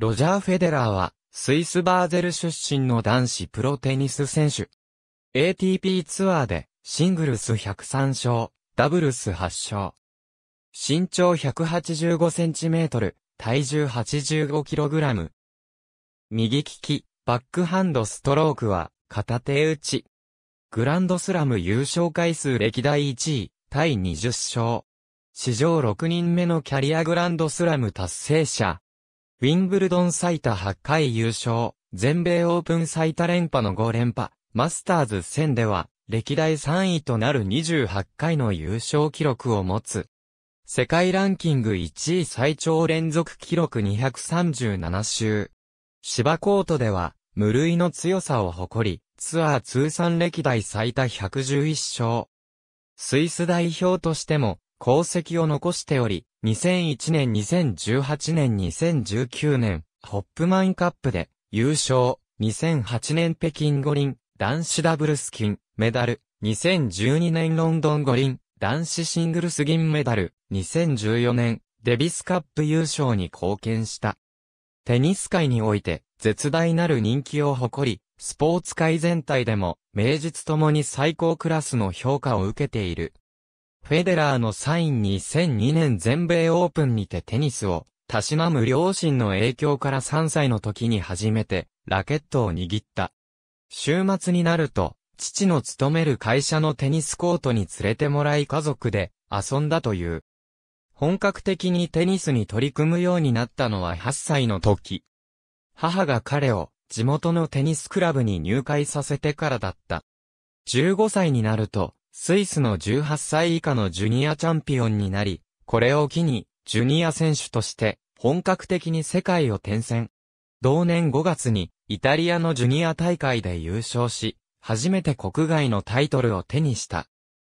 ロジャー・フェデラーは、スイスバーゼル出身の男子プロテニス選手。ATP ツアーで、シングルス103勝、ダブルス8勝。身長185センチメートル、体重85キログラム。右利き、バックハンドストロークは、片手打ち。グランドスラム優勝回数歴代1位、対20勝。史上6人目のキャリアグランドスラム達成者。ウィンブルドン最多8回優勝、全米オープン最多連覇の5連覇、マスターズ1000では、歴代3位となる28回の優勝記録を持つ。世界ランキング1位最長連続記録237周。芝コートでは、無類の強さを誇り、ツアー通算歴代最多111勝。スイス代表としても、功績を残しており、2001年、2018年、2019年、ホップマンカップで優勝、2008年北京五輪、男子ダブルス金、メダル、2012年ロンドン五輪、男子シングルス銀メダル、2014年、デビスカップ優勝に貢献した。テニス界において、絶大なる人気を誇り、スポーツ界全体でも、名実ともに最高クラスの評価を受けている。フェデラーのサイン2002年全米オープンにてテニスを、たしなむ両親の影響から3歳の時に初めて、ラケットを握った。週末になると、父の勤める会社のテニスコートに連れてもらい家族で遊んだという。本格的にテニスに取り組むようになったのは8歳の時。母が彼を地元のテニスクラブに入会させてからだった。15歳になると、スイスの18歳以下のジュニアチャンピオンになり、これを機に、ジュニア選手として、本格的に世界を転戦。同年5月に、イタリアのジュニア大会で優勝し、初めて国外のタイトルを手にした。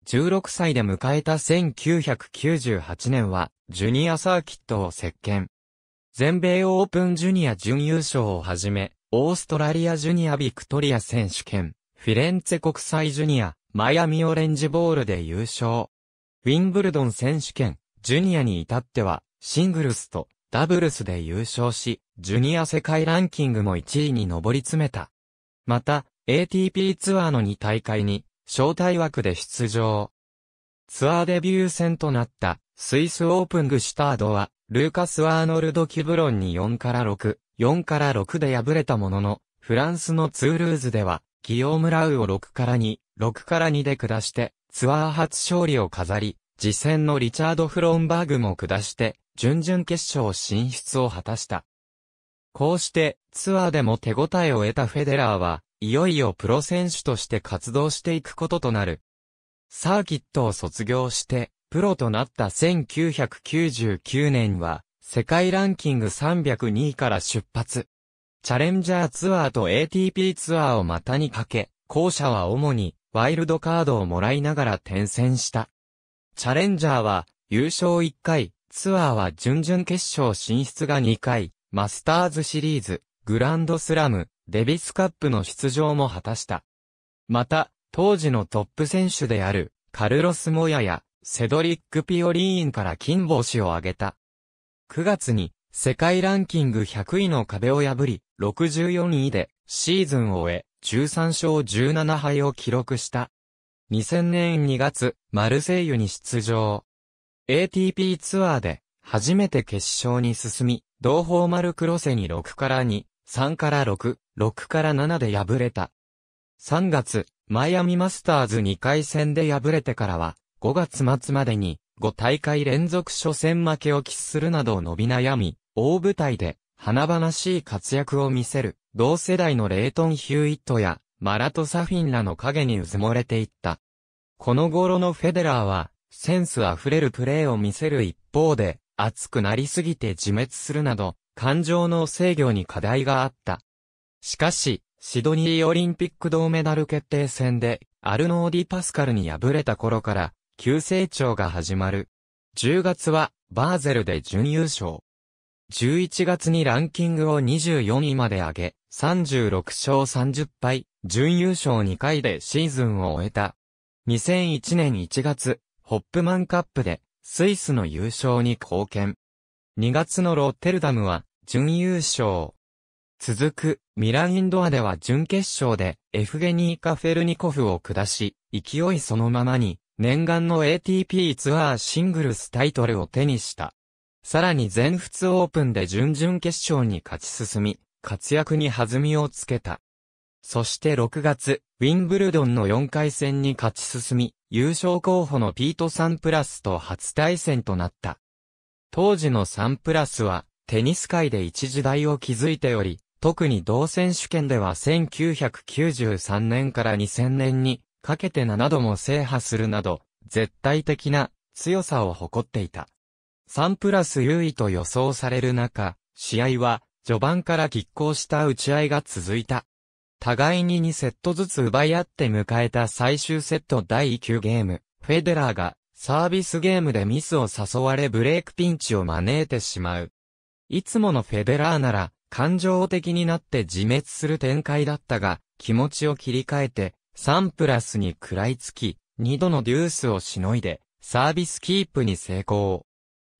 16歳で迎えた1998年は、ジュニアサーキットを席巻。全米オープンジュニア準優勝をはじめ、オーストラリアジュニアビクトリア選手権、フィレンツェ国際ジュニア、マイアミオレンジボールで優勝。ウィンブルドン選手権、ジュニアに至っては、シングルスとダブルスで優勝し、ジュニア世界ランキングも1位に上り詰めた。また、ATP ツアーの2大会に、招待枠で出場。ツアーデビュー戦となった、スイスオープングシュタードは、ルーカス・アーノルド・キブロンに4から6、4から6で敗れたものの、フランスのツールーズでは、ギオーム・ラウを6から2、6から2で下して、ツアー初勝利を飾り、次戦のリチャード・フロンバーグも下して、準々決勝進出を果たした。こうして、ツアーでも手応えを得たフェデラーは、いよいよプロ選手として活動していくこととなる。サーキットを卒業して、プロとなった1999年は、世界ランキング302位から出発。チャレンジャーツアーと ATP ツアーを股にかけ、後者は主にワイルドカードをもらいながら転戦した。チャレンジャーは優勝1回、ツアーは準々決勝進出が2回、マスターズシリーズ、グランドスラム、デビスカップの出場も果たした。また、当時のトップ選手である、カルロス・モヤや、セドリック・ピオリーンから金星を挙げた。9月に、世界ランキング100位の壁を破り、64位で、シーズンを終え、13勝17敗を記録した。2000年2月、マルセイユに出場。ATP ツアーで、初めて決勝に進み、同胞マルクロセに6から2、3から6、6から7で敗れた。3月、マイアミマスターズ2回戦で敗れてからは、5月末までに、5大会連続初戦負けを喫するなど伸び悩み、大舞台で、華々しい活躍を見せる。同世代のレイトン・ヒューイットや、マラト・サフィンらの影にうずもれていった。この頃のフェデラーは、センスあふれるプレーを見せる一方で、熱くなりすぎて自滅するなど、感情の制御に課題があった。しかし、シドニーオリンピック銅メダル決定戦で、アルノーディ・パスカルに敗れた頃から、急成長が始まる。10月は、バーゼルで準優勝。11月にランキングを24位まで上げ、36勝30敗、準優勝2回でシーズンを終えた。2001年1月、ホップマンカップで、スイスの優勝に貢献。2月のロッテルダムは、準優勝。続く、ミランインドアでは準決勝で、エフゲニーカ・フェルニコフを下し、勢いそのままに、念願の ATP ツアーシングルスタイトルを手にした。さらに全仏オープンで準々決勝に勝ち進み、活躍に弾みをつけた。そして6月、ウィンブルドンの4回戦に勝ち進み、優勝候補のピート・サンプラスと初対戦となった。当時のサンプラスは、テニス界で一時代を築いており、特に同選手権では1993年から2000年にかけて7度も制覇するなど、絶対的な強さを誇っていた。3プラス優位と予想される中、試合は序盤から拮抗した打ち合いが続いた。互いに2セットずつ奪い合って迎えた最終セット第9ゲーム、フェデラーがサービスゲームでミスを誘われブレイクピンチを招いてしまう。いつものフェデラーなら感情的になって自滅する展開だったが、気持ちを切り替えて、3プラスに食らいつき、2度のデュースをしのいで、サービスキープに成功。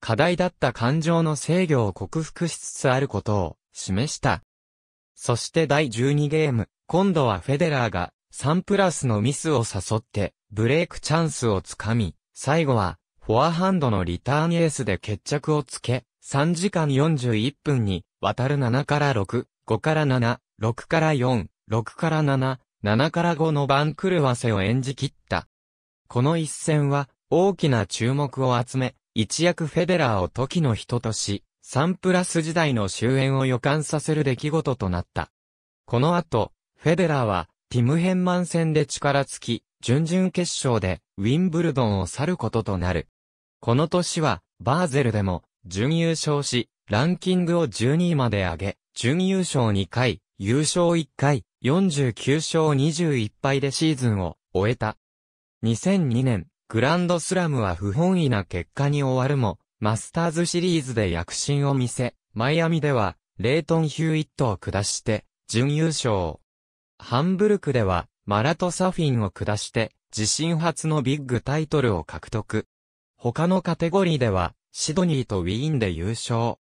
課題だった感情の制御を克服しつつあることを示した。そして第12ゲーム、今度はフェデラーが3プラスのミスを誘ってブレイクチャンスをつかみ、最後はフォアハンドのリターンエースで決着をつけ、3時間41分に渡る7から6、5から7、6から4、6から7、7から5の番狂わせを演じ切った。この一戦は大きな注目を集め、一躍フェデラーを時の人とし、サンプラス時代の終焉を予感させる出来事となった。この後、フェデラーは、ティムヘンマン戦で力尽き、準々決勝でウィンブルドンを去ることとなる。この年は、バーゼルでも、準優勝し、ランキングを12位まで上げ、準優勝2回、優勝1回、49勝21敗でシーズンを終えた。2002年、グランドスラムは不本意な結果に終わるも、マスターズシリーズで躍進を見せ、マイアミでは、レートン・ヒューイットを下して、準優勝。ハンブルクでは、マラト・サフィンを下して、自身初のビッグタイトルを獲得。他のカテゴリーでは、シドニーとウィーンで優勝。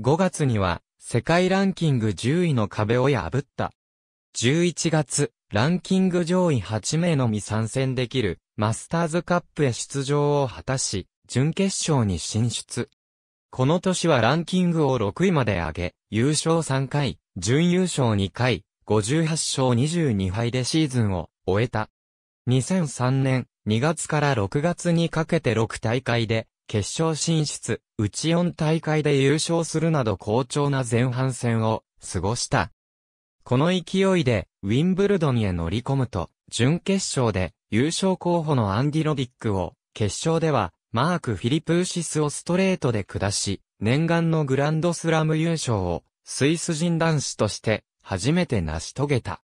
5月には、世界ランキング10位の壁を破った。11月、ランキング上位8名のみ参戦できる、マスターズカップへ出場を果たし、準決勝に進出。この年はランキングを6位まで上げ、優勝3回、準優勝2回、58勝22敗でシーズンを終えた。2003年2月から6月にかけて6大会で決勝進出、内4大会で優勝するなど好調な前半戦を過ごした。この勢いで、ウィンブルドンへ乗り込むと、準決勝で優勝候補のアンディ・ロディックを、決勝では、マーク・フィリプーシスをストレートで下し、念願のグランドスラム優勝を、スイス人男子として、初めて成し遂げた。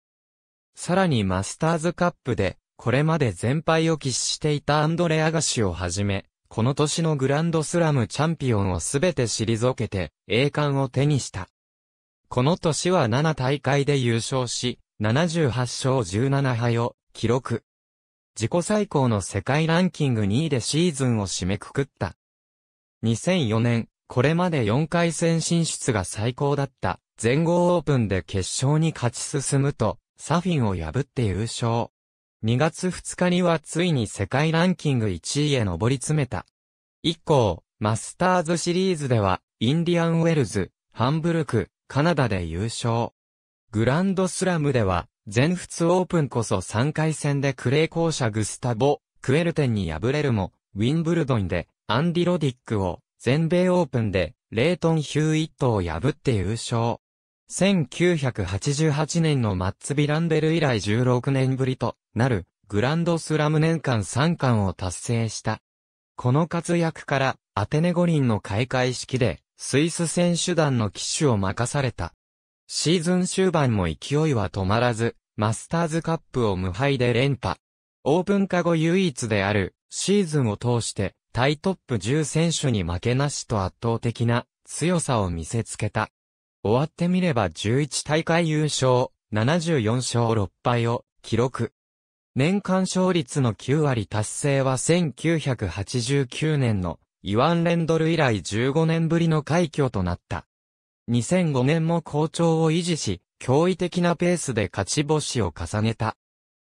さらにマスターズカップで、これまで全敗を喫していたアンドレアガシをはじめ、この年のグランドスラムチャンピオンをすべて退けて、栄冠を手にした。この年は7大会で優勝し、78勝17敗を記録。自己最高の世界ランキング2位でシーズンを締めくくった。2004年、これまで4回戦進出が最高だった全豪オープンで決勝に勝ち進むと、サフィンを破って優勝。2月2日にはついに世界ランキング1位へ上り詰めた。以降、マスターズシリーズでは、インディアンウェルズ、ハンブルク、カナダで優勝。グランドスラムでは、全仏オープンこそ3回戦でクレイ校舎グスタボ、クエルテンに敗れるも、ウィンブルドンで、アンディ・ロディックを、全米オープンで、レートン・ヒューイットを破って優勝。1988年のマッツ・ビランデル以来16年ぶりとなるグランドスラム年間3冠を達成した。この活躍からアテネ五輪の開会式でスイス選手団の騎手を任された。シーズン終盤も勢いは止まらず、マスターズカップを無敗で連覇。オープン化後唯一であるシーズンを通してタイトップ10選手に負けなしと圧倒的な強さを見せつけた。終わってみれば11大会優勝、74勝6敗を記録。年間勝率の9割達成は1989年のイワン・レンドル以来15年ぶりの快挙となった。2005年も好調を維持し、驚異的なペースで勝ち星を重ねた。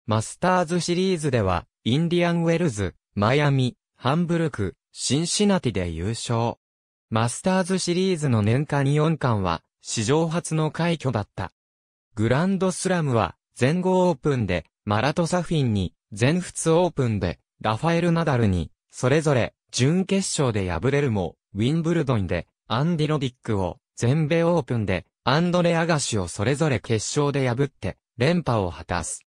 マスターズシリーズでは、インディアンウェルズ、マイアミ、ハンブルク、シンシナティで優勝。マスターズシリーズの年間4冠は、史上初の快挙だった。グランドスラムは、全豪オープンで、マラトサフィンに、全仏オープンで、ラファエル・ナダルに、それぞれ、準決勝で敗れるも、ウィンブルドンで、アンディ・ロディックを、全米オープンで、アンドレ・アガシをそれぞれ決勝で破って、連覇を果たす。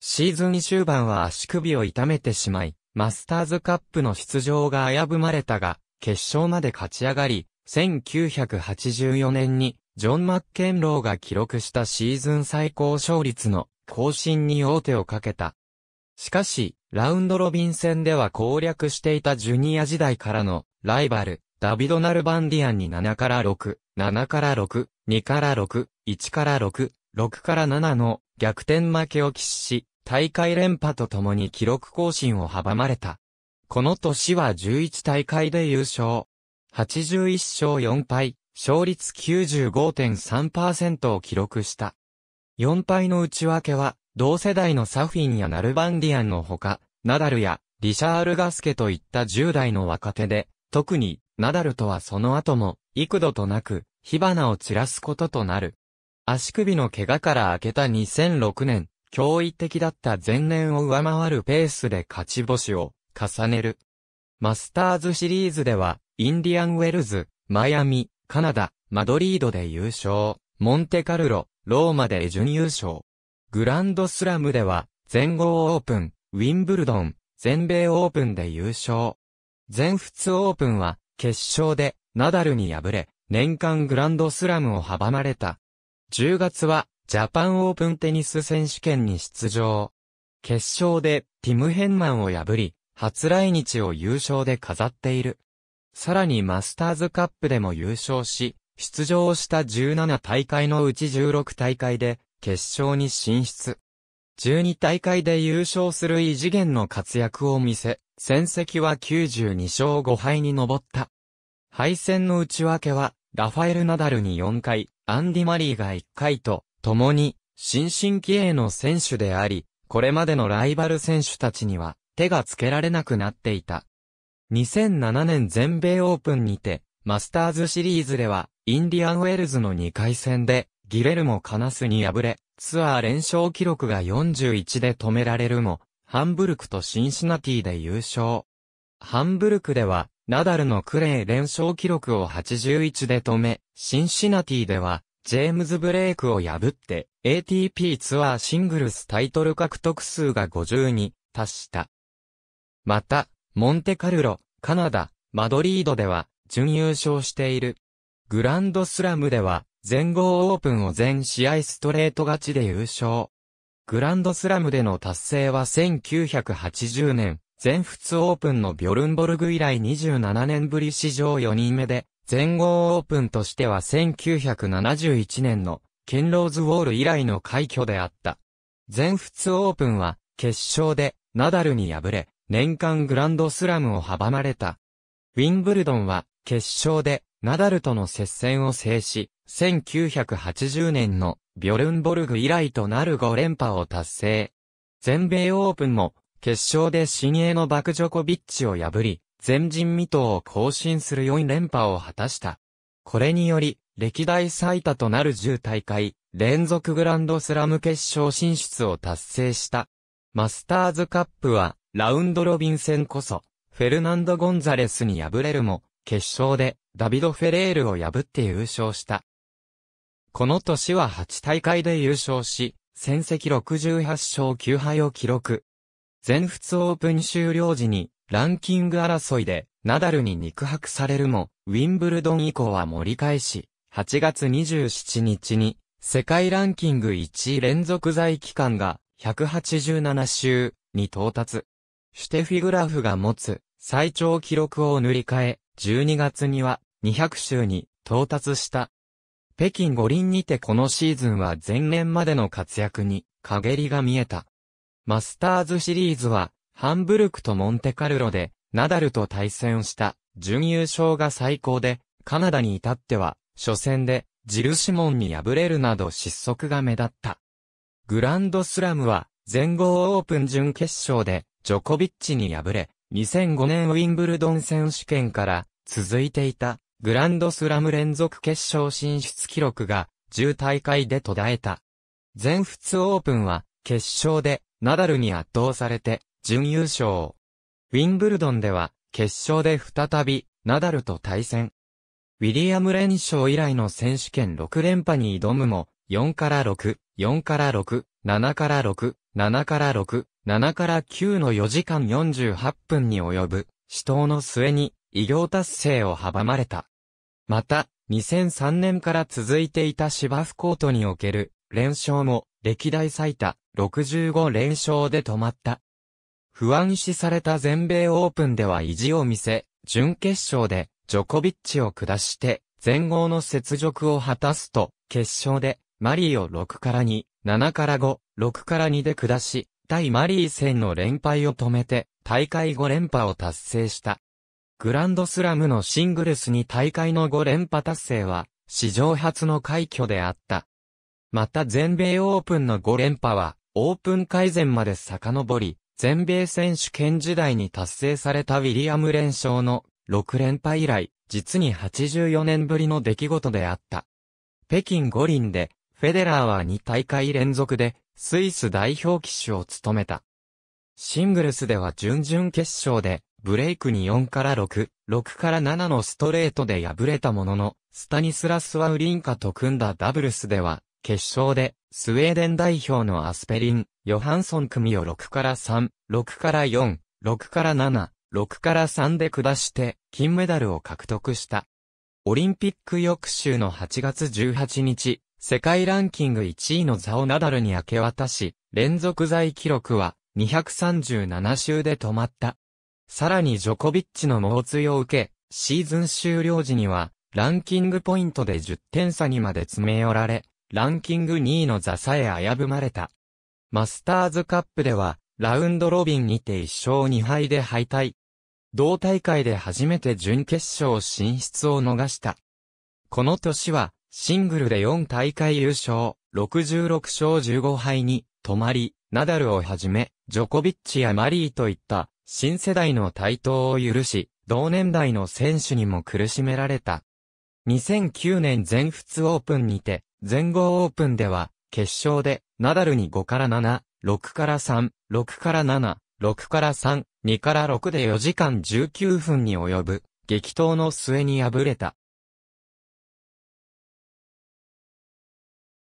シーズン終盤は足首を痛めてしまい、マスターズカップの出場が危ぶまれたが、決勝まで勝ち上がり、1984年に、ジョン・マッケンローが記録したシーズン最高勝率の更新に王手をかけた。しかし、ラウンドロビン戦では攻略していたジュニア時代からのライバル、ダビド・ナルバンディアンに7から6、7から6、2から6、1から6、6から7の逆転負けを喫し、大会連覇とともに記録更新を阻まれた。この年は11大会で優勝。81勝4敗、勝率95.3%を記録した。4敗の内訳は、同世代のサフィンやナルバンディアンのほか、ナダルやリシャール・ガスケといった10代の若手で、特にナダルとはその後も幾度となく火花を散らすこととなる。足首の怪我から明けた2006年、驚異的だった前年を上回るペースで勝ち星を重ねる。マスターズシリーズでは、インディアンウェルズ、マイアミ、カナダ、マドリードで優勝、モンテカルロ、ローマで準優勝。グランドスラムでは、全豪オープン、ウィンブルドン、全米オープンで優勝。全仏オープンは、決勝で、ナダルに敗れ、年間グランドスラムを阻まれた。10月は、ジャパンオープンテニス選手権に出場。決勝で、ティム・ヘンマンを破り、初来日を優勝で飾っている。さらにマスターズカップでも優勝し、出場した17大会のうち16大会で決勝に進出。12大会で優勝する異次元の活躍を見せ、戦績は92勝5敗に上った。敗戦の内訳は、ラファエル・ナダルに4回、アンディ・マリーが1回と、共に、新進気鋭の選手であり、これまでのライバル選手たちには、手がつけられなくなっていた。2007年全米オープンにて、マスターズシリーズでは、インディアンウェルズの2回戦で、ギレルモ・カナスに敗れ、ツアー連勝記録が41で止められるも、ハンブルクとシンシナティで優勝。ハンブルクでは、ナダルのクレイ連勝記録を81で止め、シンシナティでは、ジェームズ・ブレイクを破って、ATP ツアーシングルスタイトル獲得数が50に達した。また、モンテカルロ、カナダ、マドリードでは、準優勝している。グランドスラムでは、全豪オープンを全試合ストレート勝ちで優勝。グランドスラムでの達成は1980年、全仏オープンのビョルンボルグ以来27年ぶり史上4人目で、全豪オープンとしては1971年のケンローズウォール以来の快挙であった。全仏オープンは決勝でナダルに敗れ、年間グランドスラムを阻まれた。ウィンブルドンは決勝でナダルとの接戦を制し、1980年のビョルンボルグ以来となる5連覇を達成。全米オープンも決勝で新鋭のバクジョコビッチを破り、前人未到を更新する4連覇を果たした。これにより、歴代最多となる10大会、連続グランドスラム決勝進出を達成した。マスターズカップは、ラウンドロビン戦こそ、フェルナンド・ゴンザレスに敗れるも、決勝で、ダビド・フェレールを破って優勝した。この年は8大会で優勝し、戦績68勝9敗を記録。全仏オープン終了時に、ランキング争いで、ナダルに肉薄されるも、ウィンブルドン以降は盛り返し、8月27日に、世界ランキング1位連続在期間が、187週に到達。シュテフィグラフが持つ最長記録を塗り替え、12月には200週に到達した。北京五輪にてこのシーズンは前年までの活躍に陰りが見えた。マスターズシリーズは、ハンブルクとモンテカルロで、ナダルと対戦した、準優勝が最高で、カナダに至っては、初戦で、ジルシモンに敗れるなど失速が目立った。グランドスラムは、全豪オープン準決勝で、ジョコビッチに敗れ、2005年ウィンブルドン選手権から続いていたグランドスラム連続決勝進出記録が10大会で途絶えた。全仏オープンは決勝でナダルに圧倒されて準優勝。ウィンブルドンでは決勝で再びナダルと対戦。ウィリアム連勝以来の選手権6連覇に挑むも4から6、4から6、7から6、7から6、7から9の4時間48分に及ぶ死闘の末に偉業達成を阻まれた。また、2003年から続いていた芝生コートにおける連勝も歴代最多65連勝で止まった。不安視された全米オープンでは意地を見せ、準決勝でジョコビッチを下して全豪の雪辱を果たすと、決勝でマリーを6から2、7から5、6から2で下し、対マリー戦の連敗を止めて、大会5連覇を達成した。グランドスラムのシングルスに大会の5連覇達成は、史上初の快挙であった。また全米オープンの5連覇は、オープン改善まで遡り、全米選手権時代に達成されたウィリアム連勝の6連覇以来、実に84年ぶりの出来事であった。北京五輪で、フェデラーは2大会連続で、スイス代表騎手を務めた。シングルスでは準々決勝で、ブレイクに4から6、6から7のストレートで敗れたものの、スタニスラスワウリンカと組んだダブルスでは、決勝で、スウェーデン代表のアスペリン、ヨハンソン組を6から3、6から4、6から7、6から3で下して、金メダルを獲得した。オリンピック翌週の8月18日、世界ランキング1位の座をナダルに明け渡し、連続在記録は237週で止まった。さらにジョコビッチの猛追を受け、シーズン終了時には、ランキングポイントで10点差にまで詰め寄られ、ランキング2位の座さえ危ぶまれた。マスターズカップでは、ラウンドロビンにて1勝2敗で敗退。同大会で初めて準決勝進出を逃した。この年は、シングルで4大会優勝、66勝15敗に止まり、ナダルをはじめ、ジョコビッチやマリーといった新世代の台頭を許し、同年代の選手にも苦しめられた。2009年全仏オープンにて、全豪オープンでは、決勝で、ナダルに5から7、6から3、6から7、6から3、2から6で4時間19分に及ぶ、激闘の末に敗れた。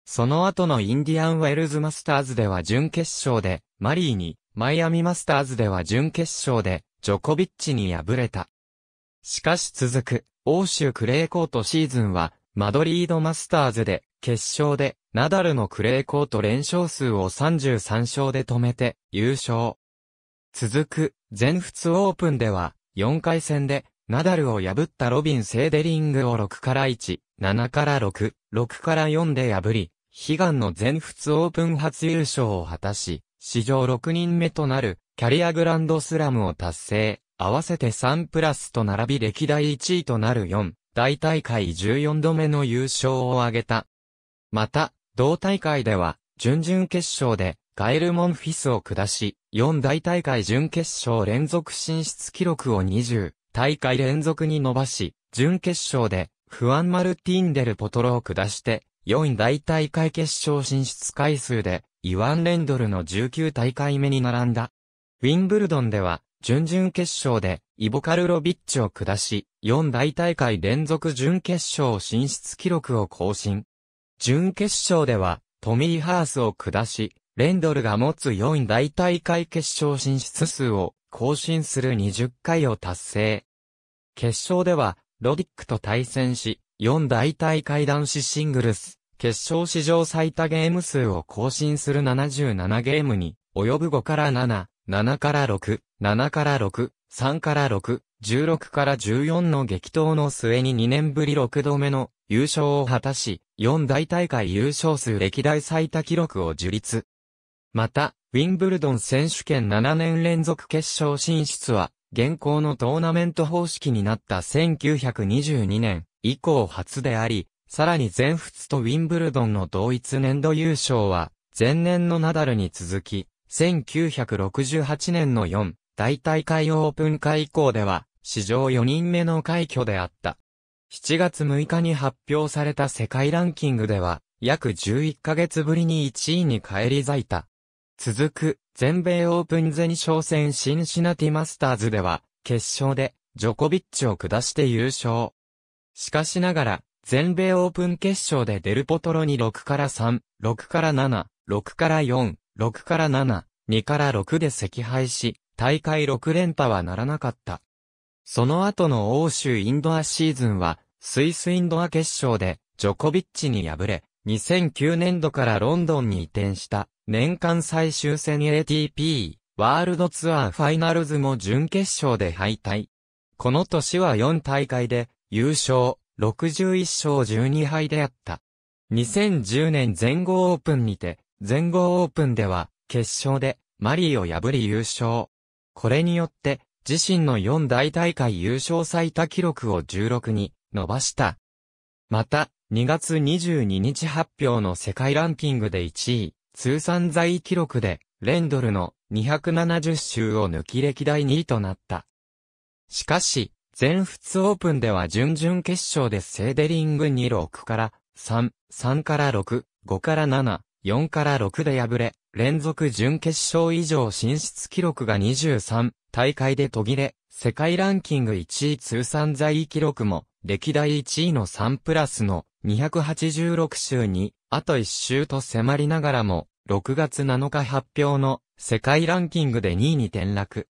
その後のインディアンウェルズマスターズでは準決勝で、マリーに、マイアミマスターズでは準決勝で、ジョコビッチに敗れた。しかし続く、欧州クレーコートシーズンは、マドリードマスターズで、決勝で、ナダルのクレーコート連勝数を33勝で止めて、優勝。続く、全仏オープンでは、4回戦で、ナダルを破ったロビン・セーデリングを6から1、7から6、6から4で破り、悲願の全仏オープン初優勝を果たし、史上6人目となるキャリアグランドスラムを達成、合わせて3プラスと並び歴代1位となる4、大大会14度目の優勝を挙げた。また、同大会では、準々決勝で、ガエル・モンフィスを下し、4大大会準決勝連続進出記録を20大会連続に伸ばし、準決勝で、フアン・マルティンデル・ポトロを下して、4大大会決勝進出回数で、イワン・レンドルの19大会目に並んだ。ウィンブルドンでは、準々決勝で、イボカルロビッチを下し、4大大会連続準決勝進出記録を更新。準決勝では、トミー・ハースを下し、レンドルが持つ4大大会決勝進出数を更新する20回を達成。決勝では、ロディックと対戦し、4大大会男子シングルス、決勝史上最多ゲーム数を更新する77ゲームに、及ぶ5から7、7から6、7から6、3から6、16から14の激闘の末に2年ぶり6度目の優勝を果たし、4大大会優勝数歴代最多記録を樹立。また、ウィンブルドン選手権7年連続決勝進出は、現行のトーナメント方式になった1922年以降初であり、さらに全仏とウィンブルドンの同一年度優勝は、前年のナダルに続き、1968年の4大大会オープン会以降では、史上4人目の快挙であった。7月6日に発表された世界ランキングでは、約11ヶ月ぶりに1位に返り咲いた。続く、全米オープン前哨戦シンシナティマスターズでは、決勝で、ジョコビッチを下して優勝。しかしながら、全米オープン決勝でデルポトロに6から3、6から7、6から4、6から7、2から6で惜敗し、大会6連覇はならなかった。その後の欧州インドアシーズンは、スイスインドア決勝で、ジョコビッチに敗れ、2009年度からロンドンに移転した年間最終戦 ATP ワールドツアーファイナルズも準決勝で敗退。この年は4大会で優勝61勝12敗であった。2010年全豪オープンにて、全豪オープンでは決勝でマリーを破り優勝。これによって自身の4大大会優勝最多記録を16に伸ばした。また、2月22日発表の世界ランキングで1位、通算在位記録で、レンドルの270周を抜き歴代2位となった。しかし、全仏オープンでは準々決勝でセーデリングに6から3、3から6、5から7、4から6で敗れ、連続準決勝以上進出記録が23、大会で途切れ、世界ランキング1位通算在位記録も、歴代1位の3プラスの286週に、あと1週と迫りながらも、6月7日発表の世界ランキングで2位に転落。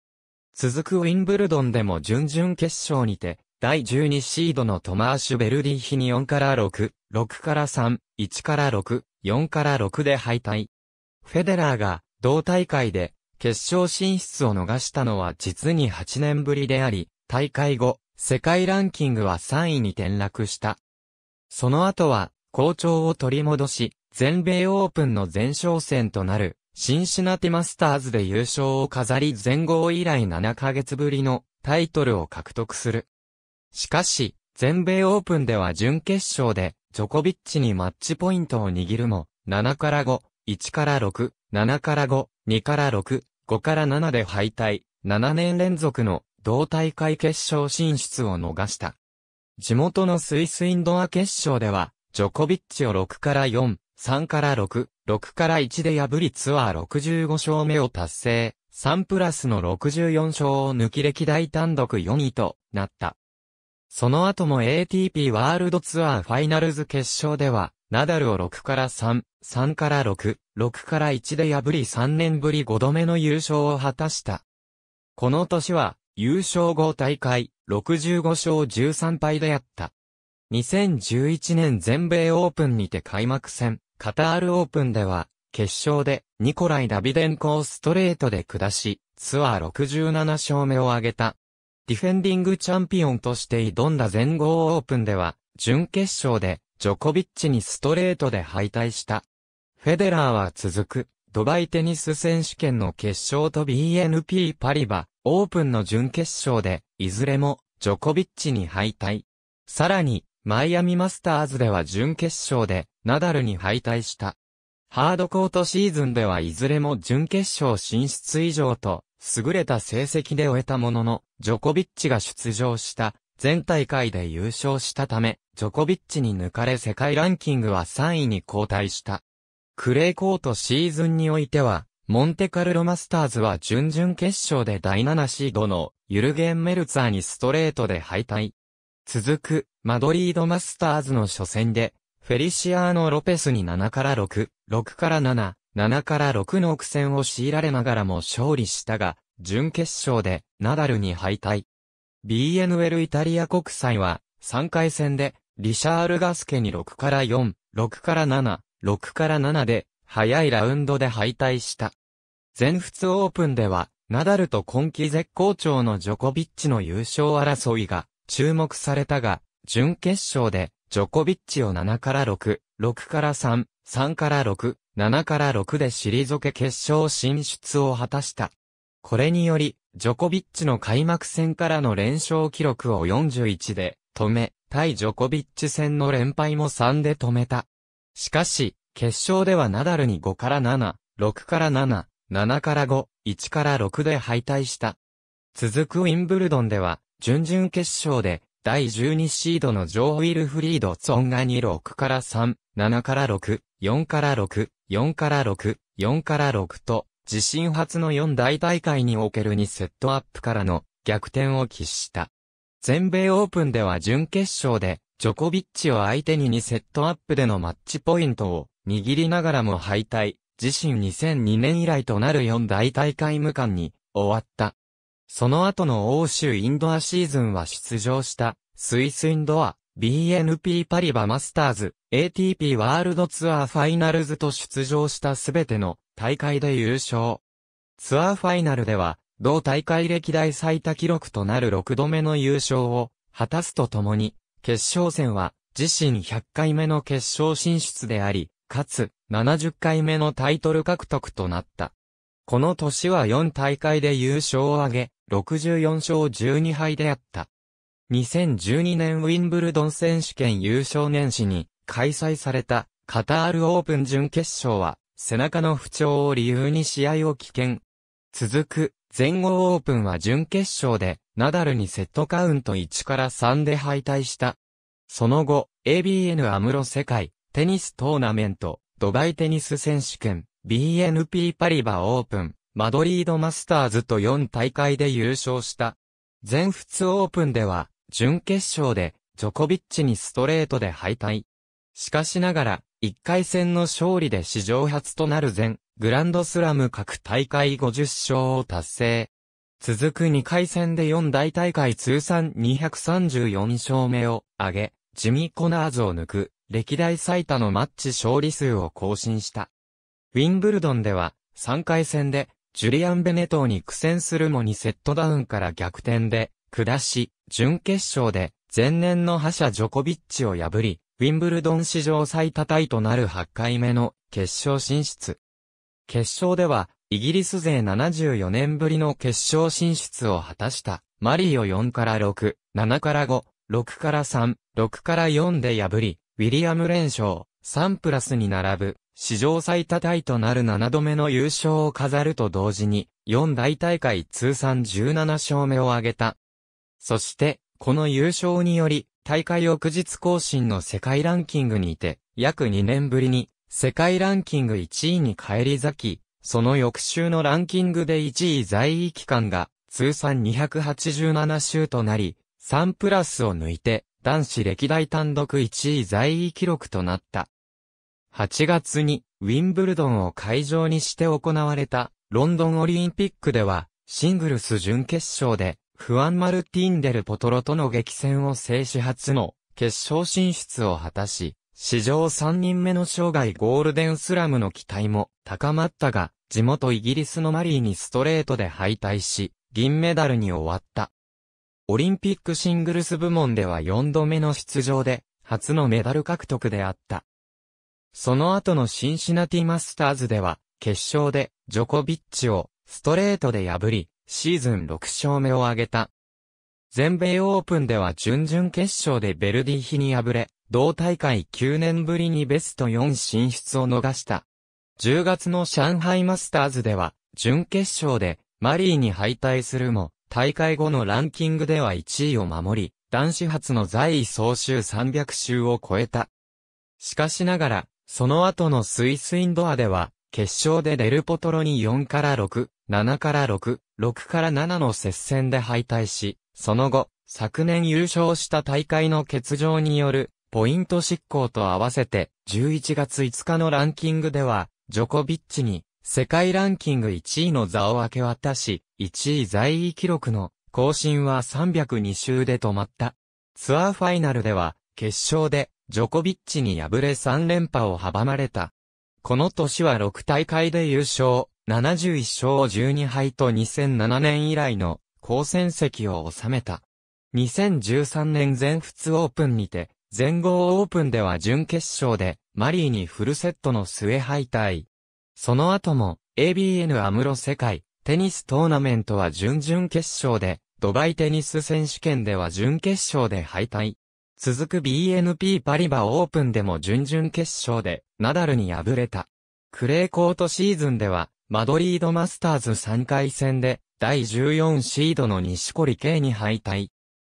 続くウィンブルドンでも準々決勝にて、第12シードのトマーシュ・ベルディヒに4から6、6から3、1から6、4から6で敗退。フェデラーが同大会で決勝進出を逃したのは実に8年ぶりであり、大会後、世界ランキングは3位に転落した。その後は、好調を取り戻し、全米オープンの前哨戦となる、シンシナティマスターズで優勝を飾り全豪以来7ヶ月ぶりのタイトルを獲得する。しかし、全米オープンでは準決勝で、ジョコビッチにマッチポイントを握るも、7から5、1から6、7から5、2から6、5から7で敗退、7年連続の同大会決勝進出を逃した。地元のスイスインドア決勝では、ジョコビッチを6から4、3から6、6から1で破りツアー65勝目を達成、3プラスの64勝を抜き歴代単独4位となった。その後も ATP ワールドツアーファイナルズ決勝では、ナダルを6から3、3から6、6から1で破り3年ぶり5度目の優勝を果たした。この年は、優勝後大会、65勝13敗であった。2011年全米オープンにて開幕戦、カタールオープンでは、決勝でニコライ・ダビデンコをストレートで下し、ツアー67勝目を挙げた。ディフェンディングチャンピオンとして挑んだ全豪オープンでは、準決勝でジョコビッチにストレートで敗退した。フェデラーは続く、ドバイテニス選手権の決勝と BNP パリバ、オープンの準決勝で、いずれも、ジョコビッチに敗退。さらに、マイアミマスターズでは準決勝で、ナダルに敗退した。ハードコートシーズンではいずれも準決勝進出以上と、優れた成績で終えたものの、ジョコビッチが出場した全大会で優勝したため、ジョコビッチに抜かれ世界ランキングは3位に後退した。クレーコートシーズンにおいては、モンテカルロマスターズは準々決勝で第7シードのユルゲン・メルツァーにストレートで敗退。続くマドリードマスターズの初戦でフェリシアーノ・ロペスに7から6、6から7、7から6の苦戦を強いられながらも勝利したが、準決勝でナダルに敗退。BNL イタリア国際は3回戦でリシャール・ガスケに6から4、6から7、6から7で早いラウンドで敗退した。全仏オープンでは、ナダルと今季絶好調のジョコビッチの優勝争いが注目されたが、準決勝でジョコビッチを7から6、6から3、3から6、7から6で退け決勝進出を果たした。これにより、ジョコビッチの開幕戦からの連勝記録を41で止め、対ジョコビッチ戦の連敗も3で止めた。しかし、決勝ではナダルに5から7、6から7、7から5、1から6で敗退した。続くウィンブルドンでは、準々決勝で、第12シードのジョー・ウィルフリード・ツォンガに6から3、7から6、4から6、4から6、4から6と、自身初の4大大会における2セットアップからの逆転を喫した。全米オープンでは準決勝で、ジョコビッチを相手に2セットアップでのマッチポイントを握りながらも敗退、自身2002年以来となる4大大会無冠に終わった。その後の欧州インドアシーズンは出場したスイスインドア、BNP パリバマスターズ、ATP ワールドツアーファイナルズと出場したすべての大会で優勝。ツアーファイナルでは同大会歴代最多記録となる6度目の優勝を果たすとともに、決勝戦は自身100回目の決勝進出であり、かつ70回目のタイトル獲得となった。この年は4大会で優勝を挙げ、64勝12敗であった。2012年ウィンブルドン選手権優勝年始に開催されたカタールオープン準決勝は背中の不調を理由に試合を棄権。続く全豪オープンは準決勝で、ナダルにセットカウント1から3で敗退した。その後、ABN アムロ世界、テニストーナメント、ドバイテニス選手権、BNP パリバオープン、マドリードマスターズと4大会で優勝した。全仏オープンでは、準決勝で、ジョコビッチにストレートで敗退。しかしながら、1回戦の勝利で史上初となる全グランドスラム各大会50勝を達成。続く2回戦で4大大会通算234勝目を挙げ、ジミー・コナーズを抜く、歴代最多のマッチ勝利数を更新した。ウィンブルドンでは、3回戦で、ジュリアン・ベネトーに苦戦するも2セットダウンから逆転で、下し、準決勝で、前年の覇者ジョコビッチを破り、ウィンブルドン史上最多タイとなる8回目の決勝進出。決勝では、イギリス勢74年ぶりの決勝進出を果たした、マリーを4から6、7から5、6から3、6から4で破り、ウィリアム連勝、3プラスに並ぶ、史上最多タイとなる7度目の優勝を飾ると同時に、4大大会通算17勝目を挙げた。そして、この優勝により、大会翌日更新の世界ランキングにいて、約2年ぶりに世界ランキング1位に返り咲き、その翌週のランキングで1位在位期間が通算287週となり、3プラスを抜いて男子歴代単独1位在位記録となった。8月にウィンブルドンを会場にして行われたロンドンオリンピックではシングルス準決勝でフアン・マルティンデル・ポトロとの激戦を制し初の決勝進出を果たし、史上3人目の生涯ゴールデンスラムの期待も高まったが、地元イギリスのマリーにストレートで敗退し、銀メダルに終わった。オリンピックシングルス部門では4度目の出場で、初のメダル獲得であった。その後のシンシナティマスターズでは、決勝でジョコビッチをストレートで破り、シーズン6勝目を挙げた。全米オープンでは準々決勝でベルディヒに敗れ、同大会9年ぶりにベスト4進出を逃した。10月の上海マスターズでは、準決勝でマリーに敗退するも、大会後のランキングでは1位を守り、男子初の在位総集300周を超えた。しかしながら、その後のスイスインドアでは、決勝でデルポトロに4から6、7から6、6から7の接戦で敗退し、その後、昨年優勝した大会の欠場によるポイント執行と合わせて、11月5日のランキングでは、ジョコビッチに、世界ランキング1位の座を明け渡し、1位在位記録の更新は302周で止まった。ツアーファイナルでは、決勝で、ジョコビッチに敗れ3連覇を阻まれた。この年は6大会で優勝、71勝12敗と2007年以来の好戦績を収めた。2013年全仏オープンにて、全豪オープンでは準決勝で、マリーにフルセットの末敗退。その後も、ABN アムロ世界、テニストーナメントは準々決勝で、ドバイテニス選手権では準決勝で敗退。続く BNP パリバオープンでも準々決勝でナダルに敗れた。クレーコートシーズンでは、マドリードマスターズ3回戦で、第14シードの西堀圭に敗退。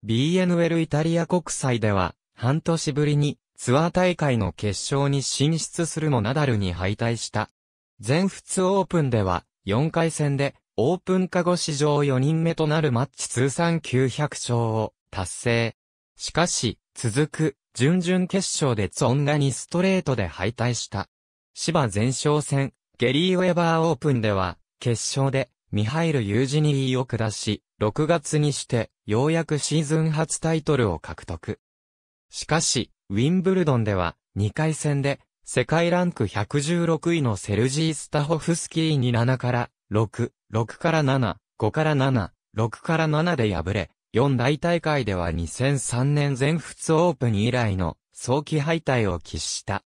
BNL イタリア国際では、半年ぶりにツアー大会の決勝に進出するもナダルに敗退した。全仏オープンでは、4回戦で、オープンカゴ史上4人目となるマッチ通算900勝を達成。しかし、続く、準々決勝でツォンガにストレートで敗退した。芝前哨戦、ゲリー・ウェバーオープンでは、決勝で、ミハイル・ユージニーを下し、6月にして、ようやくシーズン初タイトルを獲得。しかし、ウィンブルドンでは、2回戦で、世界ランク116位のセルジー・スタホフスキーに7から6、6から7、5から7、6から7で敗れ、4大大会では2003年全仏オープン以来の早期敗退を喫した。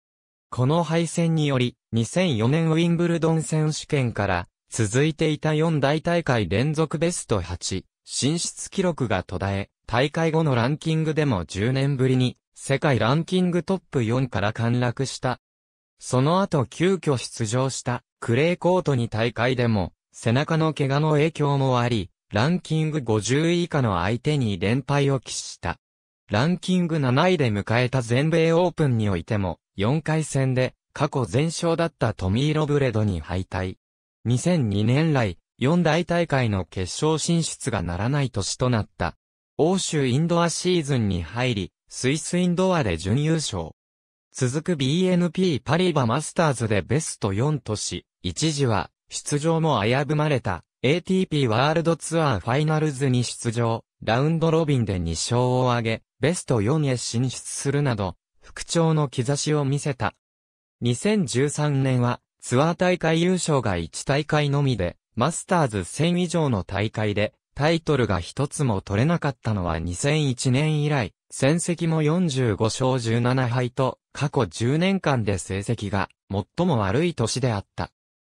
この敗戦により、2004年ウィンブルドン選手権から続いていた4大大会連続ベスト8、進出記録が途絶え、大会後のランキングでも10年ぶりに世界ランキングトップ4から陥落した。その後急遽出場したクレーコートに大会でも背中の怪我の影響もあり、ランキング50位以下の相手に連敗を喫した。ランキング7位で迎えた全米オープンにおいても4回戦で過去全勝だったトミー・ロブレドに敗退。2002年来、4大大会の決勝進出がならない年となった。欧州インドアシーズンに入り、スイスインドアで準優勝。続く BNP パリバマスターズでベスト4とし、一時は出場も危ぶまれた ATP ワールドツアーファイナルズに出場、ラウンドロビンで2勝を挙げ、ベスト4へ進出するなど、復調の兆しを見せた。2013年はツアー大会優勝が1大会のみで、マスターズ1000以上の大会でタイトルが一つも取れなかったのは2001年以来、戦績も45勝17敗と、過去10年間で成績が最も悪い年であった。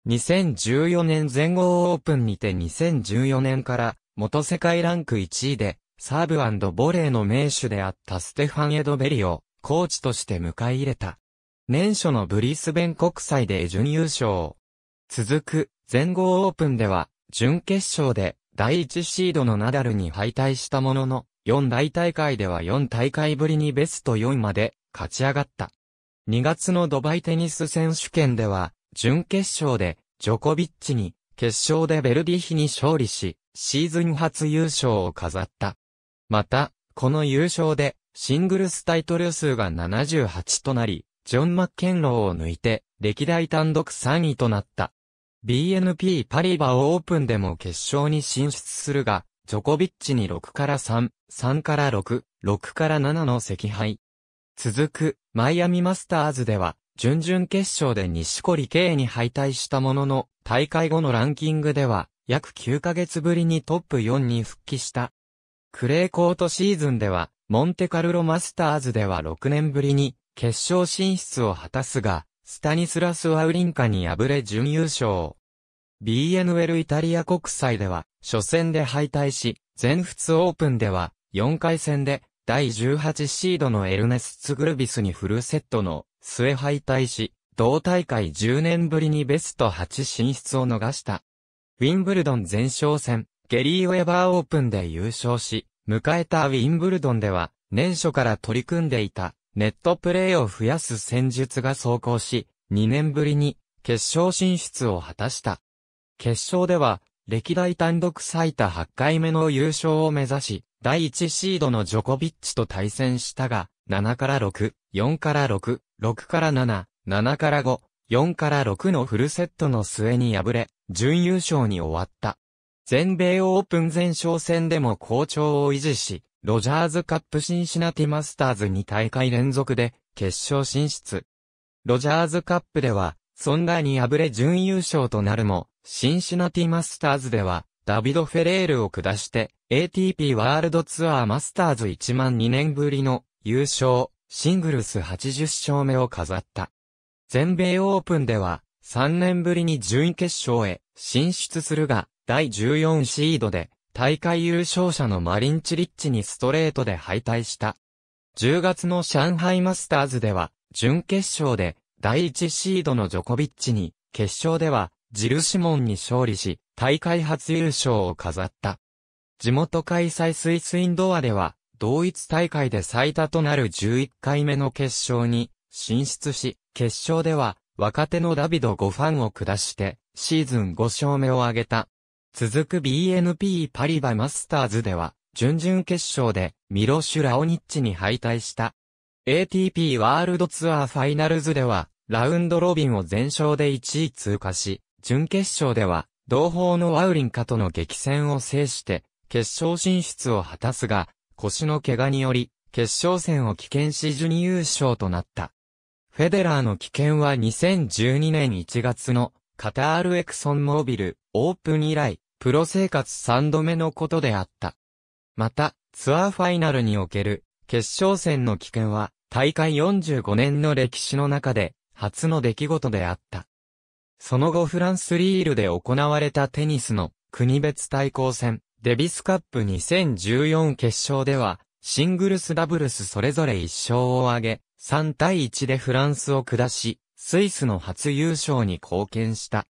2014年全豪オープンにて2014年から元世界ランク1位でサーブボレーの名手であったステファン・エドベリをコーチとして迎え入れた。年初のブリスベン国際で準優勝。続く全豪オープンでは準決勝で第1シードのナダルに敗退したものの4大大会では4大会ぶりにベスト4まで勝ち上がった。2月のドバイテニス選手権では、準決勝でジョコビッチに、決勝でベルディヒに勝利し、シーズン初優勝を飾った。また、この優勝で、シングルスタイトル数が78となり、ジョン・マッケンローを抜いて、歴代単独3位となった。BNP パリバオープンでも決勝に進出するが、ジョコビッチに6から3、3から6、6から7の赤敗。続く、マイアミマスターズでは、準々決勝で西堀圭に敗退したものの、大会後のランキングでは、約9ヶ月ぶりにトップ4に復帰した。クレーコートシーズンでは、モンテカルロマスターズでは6年ぶりに決勝進出を果たすが、スタニスラス・ワウリンカに敗れ準優勝。BNL イタリア国際では、初戦で敗退し、全仏オープンでは、4回戦で、第18シードのエルネス・ツグルビスにフルセットの末敗退し、同大会10年ぶりにベスト8進出を逃した。ウィンブルドン前哨戦、ゲリー・ウェバーオープンで優勝し、迎えたウィンブルドンでは、年初から取り組んでいた、ネットプレーを増やす戦術が走行し、2年ぶりに決勝進出を果たした。決勝では、歴代単独最多8回目の優勝を目指し、第1シードのジョコビッチと対戦したが、7から6、4から6、6から7、7から5、4から6のフルセットの末に敗れ、準優勝に終わった。全米オープン前哨戦でも好調を維持し、ロジャーズカップシンシナティマスターズ2大会連続で決勝進出。ロジャーズカップでは、ソンガに敗れ準優勝となるも、シンシナティマスターズでは、ダビド・フェレールを下して、ATP ワールドツアーマスターズ1万2年ぶりの優勝、シングルス80勝目を飾った。全米オープンでは、3年ぶりに準決勝へ進出するが、第14シードで、大会優勝者のマリンチリッチにストレートで敗退した。10月の上海マスターズでは、準決勝で第1シードのジョコビッチに、決勝ではジルシモンに勝利し、大会初優勝を飾った。地元開催スイスインドアでは、同一大会で最多となる11回目の決勝に進出し、決勝では若手のダビド5ファンを下してシーズン5勝目を挙げた。続く BNP パリバマスターズでは、準々決勝でミロシュラオニッチに敗退した。ATP ワールドツアーファイナルズでは、ラウンドロビンを全勝で1位通過し、準決勝では、同胞のワウリンカとの激戦を制して、決勝進出を果たすが、腰の怪我により、決勝戦を棄権し準優勝となった。フェデラーの棄権は2012年1月のカタールエクソンモービルオープン以来、プロ生活3度目のことであった。また、ツアーファイナルにおける決勝戦の棄権は大会45年の歴史の中で初の出来事であった。その後フランスリールで行われたテニスの国別対抗戦、デビスカップ2014決勝では、シングルスダブルスそれぞれ1勝を挙げ、3対1でフランスを下し、スイスの初優勝に貢献した。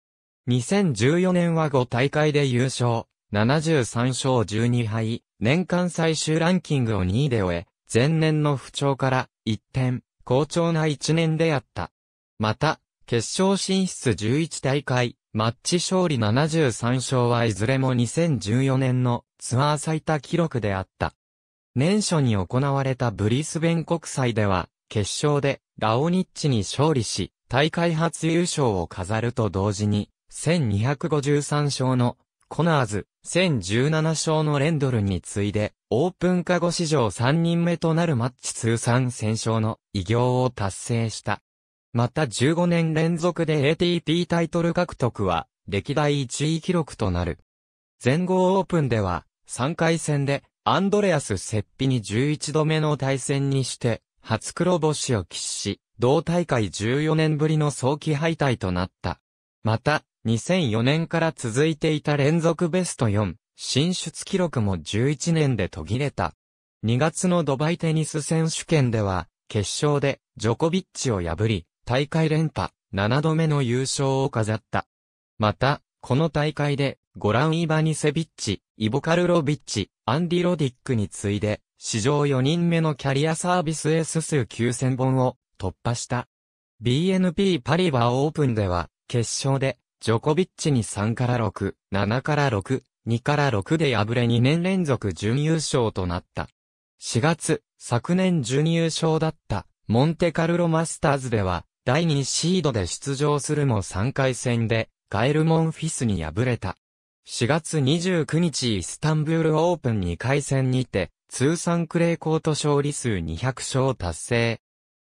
2014年は5大会で優勝、73勝12敗、年間最終ランキングを2位で終え、前年の不調から一転、好調な1年であった。また、決勝進出11大会、マッチ勝利73勝はいずれも2014年のツアー最多記録であった。年初に行われたブリスベン国際では、決勝でラオニッチに勝利し、大会初優勝を飾ると同時に、1253勝のコナーズ、1017勝のレンドルに次いで、オープンカゴ史上3人目となるマッチ通算1000勝の偉業を達成した。また15年連続で ATP タイトル獲得は、歴代1位記録となる。全豪オープンでは、3回戦で、アンドレアス・セッピに11度目の対戦にして、初黒星を喫し、同大会14年ぶりの早期敗退となった。また、2004年から続いていた連続ベスト4、進出記録も11年で途切れた。2月のドバイテニス選手権では、決勝でジョコビッチを破り、大会連覇、7度目の優勝を飾った。また、この大会で、ゴラン・イバニセビッチ、イボカルロビッチ、アンディ・ロディックに次いで、史上4人目のキャリアサービスエース数9000本を突破した。BNP パリバーオープンでは、決勝で、ジョコビッチに3から6、7から6、2から6で敗れ2年連続準優勝となった。4月、昨年準優勝だった、モンテカルロマスターズでは、第2シードで出場するも3回戦で、ガエルモンフィスに敗れた。4月29日イスタンブールオープン2回戦にて、通算クレーコート勝利数200勝達成。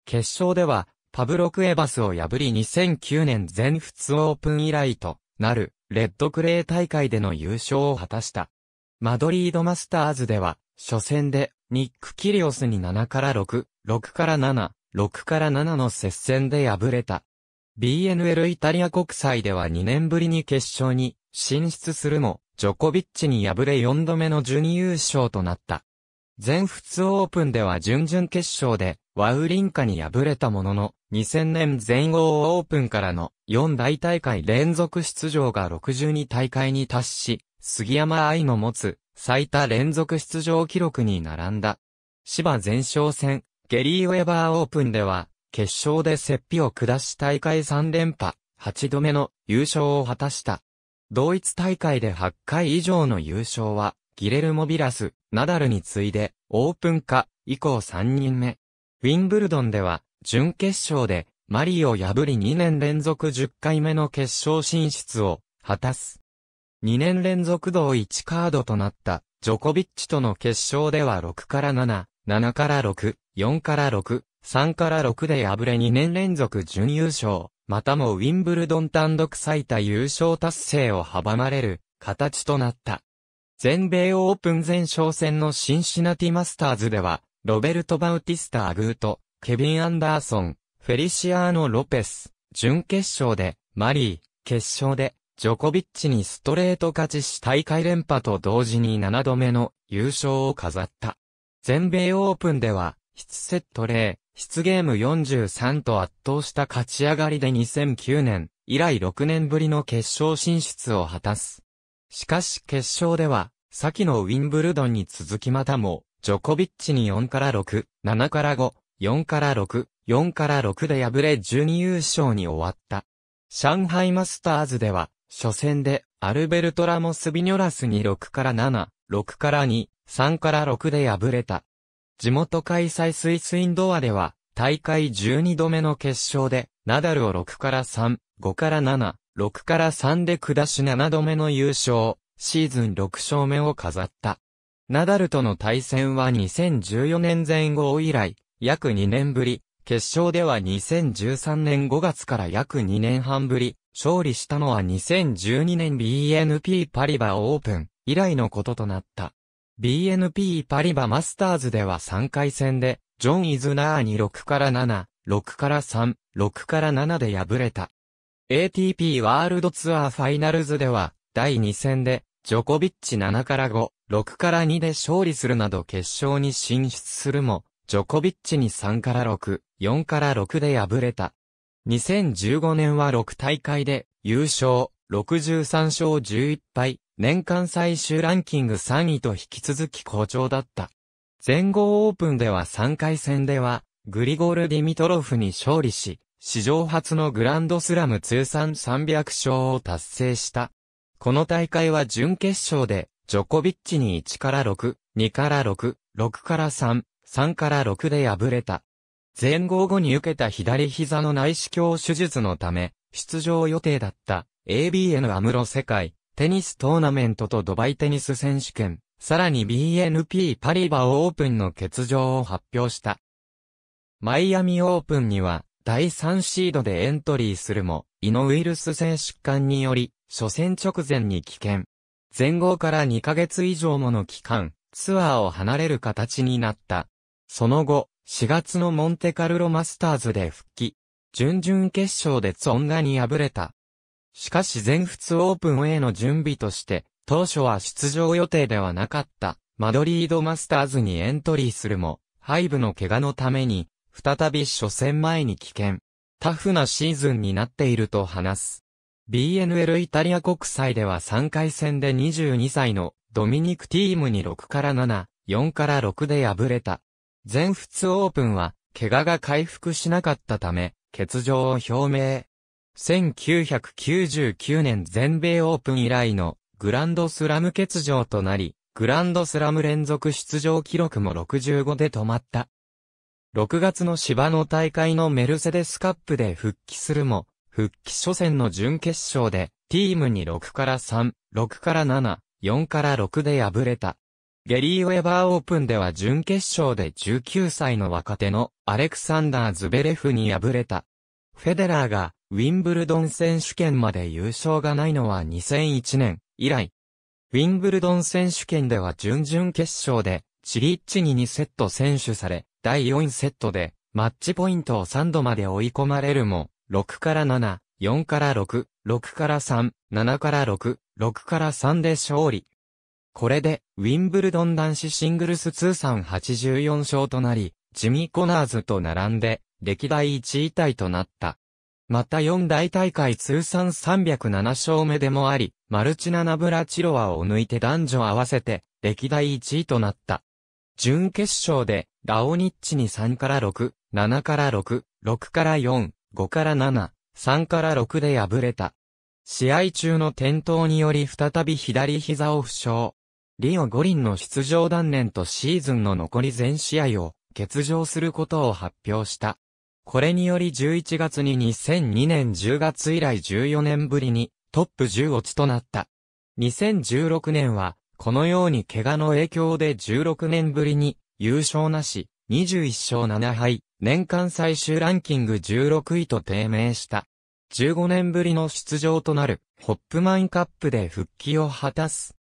決勝では、パブロクエバスを破り2009年全仏オープン以来となる、レッドクレー大会での優勝を果たした。マドリードマスターズでは、初戦で、ニック・キリオスに7から6、6から7、6から7の接戦で敗れた。BNL イタリア国際では2年ぶりに決勝に進出するも、ジョコビッチに敗れ4度目の準優勝となった。全仏オープンでは準々決勝でワウリンカに敗れたものの、2000年全豪オープンからの4大大会連続出場が62大会に達し、杉山愛の持つ最多連続出場記録に並んだ。芝前哨戦、ゲリー・ウェバーオープンでは、決勝でセッピを下し大会3連覇、8度目の優勝を果たした。同一大会で8回以上の優勝は、ギレルモ・ビラス、ナダルに次いで、オープン化以降3人目。ウィンブルドンでは、準決勝で、マリーを破り2年連続10回目の決勝進出を果たす。2年連続同1カードとなったジョコビッチとの決勝では6から7、7から6、4から6、3から6で敗れ2年連続準優勝、またもウィンブルドン単独最多優勝達成を阻まれる形となった。全米オープン前哨戦のシンシナティマスターズでは、ロベルト・バウティスタ・アグート、ケビン・アンダーソン、フェリシアーノ・ロペス、準決勝で、マリー、決勝で、ジョコビッチにストレート勝ちし大会連覇と同時に7度目の優勝を飾った。全米オープンでは、出セット0、出ゲーム43と圧倒した勝ち上がりで2009年、以来6年ぶりの決勝進出を果たす。しかし決勝では、先のウィンブルドンに続きまたも、ジョコビッチに4から6、7から5、4から6、4から6で敗れ12優勝に終わった。上海マスターズでは、初戦で、アルベルト・ラモス・ビニョラスに6から7、6から2、3から6で敗れた。地元開催スイスインドアでは、大会12度目の決勝で、ナダルを6から3、5から7、6から3で下し7度目の優勝、シーズン6勝目を飾った。ナダルとの対戦は2014年前後以来、約2年ぶり、決勝では2013年5月から約2年半ぶり、勝利したのは2012年 BNP パリバオープン以来のこととなった。BNP パリバマスターズでは3回戦で、ジョン・イズナーに6から7、6から3、6から7で敗れた。ATP ワールドツアーファイナルズでは、第2戦で、ジョコビッチ7から5、6から2で勝利するなど決勝に進出するも、ジョコビッチに3から6、4から6で敗れた。2015年は6大会で優勝、63勝11敗、年間最終ランキング3位と引き続き好調だった。全豪オープンでは3回戦では、グリゴール・ディミトロフに勝利し、史上初のグランドスラム通算300勝を達成した。この大会は準決勝で、ジョコビッチに1から6、2から6、6から3、3から6で敗れた。前後後に受けた左膝の内視鏡手術のため、出場予定だった ABN アムロ世界テニストーナメントとドバイテニス選手権、さらに BNP パリバオープンの欠場を発表した。マイアミオープンには、第3シードでエントリーするも、イノウイルス性疾患により、初戦直前に危険。前後から2ヶ月以上もの期間、ツアーを離れる形になった。その後、4月のモンテカルロマスターズで復帰。準々決勝でツォンガに敗れた。しかし全仏オープンへの準備として、当初は出場予定ではなかった、マドリードマスターズにエントリーするも、背部の怪我のために、再び初戦前に危険。タフなシーズンになっていると話す。BNL イタリア国際では3回戦で22歳のドミニクティームに6から7、4から6で敗れた。全仏オープンは、怪我が回復しなかったため、欠場を表明。1999年全米オープン以来のグランドスラム欠場となり、グランドスラム連続出場記録も65で止まった。6月の芝の大会のメルセデスカップで復帰するも、復帰初戦の準決勝で、チームに6から3、6から7、4から6で敗れた。ゲリー・ウェバーオープンでは準決勝で19歳の若手のアレクサンダー・ズベレフに敗れた。フェデラーがウィンブルドン選手権まで優勝がないのは2001年以来。ウィンブルドン選手権では準々決勝で、チリッチに2セット選手され、第4セットで、マッチポイントを3度まで追い込まれるも、6から7、4から6、6から3、7から6、6から3で勝利。これで、ウィンブルドン男子シングルス通算84勝となり、ジミー・コナーズと並んで、歴代1位タイとなった。また4大大会通算307勝目でもあり、マルチナ・ナブラチロワを抜いて男女合わせて、歴代1位となった。準決勝で、ラオニッチに3から6、7から6、6から4、5から7、3から6で敗れた。試合中の転倒により再び左膝を負傷。リオ五輪の出場断念とシーズンの残り全試合を欠場することを発表した。これにより11月に2002年10月以来14年ぶりにトップ10落ちとなった。2016年はこのように怪我の影響で16年ぶりに優勝なし21勝7敗年間最終ランキング16位と低迷した。15年ぶりの出場となるホップマンカップで復帰を果たす。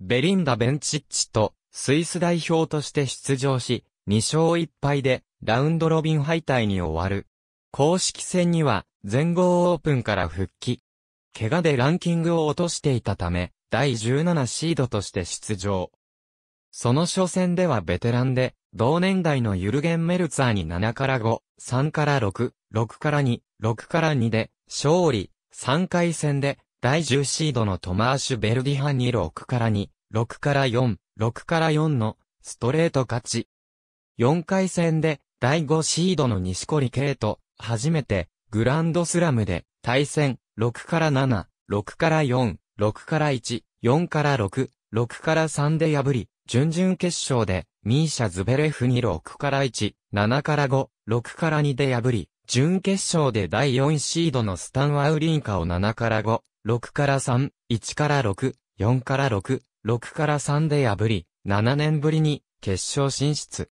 ベリンダ・ベンチッチとスイス代表として出場し、2勝1敗でラウンドロビン敗退に終わる。公式戦には、全豪オープンから復帰。怪我でランキングを落としていたため、第17シードとして出場。その初戦ではベテランで、同年代のユルゲン・メルツァーに7から5、3から6、6から2、6から2で、勝利、3回戦で、第10シードのトマーシュ・ベルディハンに6から2、6から4、6から4のストレート勝ち。4回戦で、第5シードの西堀圭と、初めて、グランドスラムで、対戦、6から7、6から4、6から1、4から6、6から3で破り、準々決勝で、ミーシャ・ズベレフに6から1、7から5、6から2で破り、準決勝で第4シードのスタン・ワウリンカを7から5、6から3、1から6、4から6、6から3で破り、7年ぶりに決勝進出。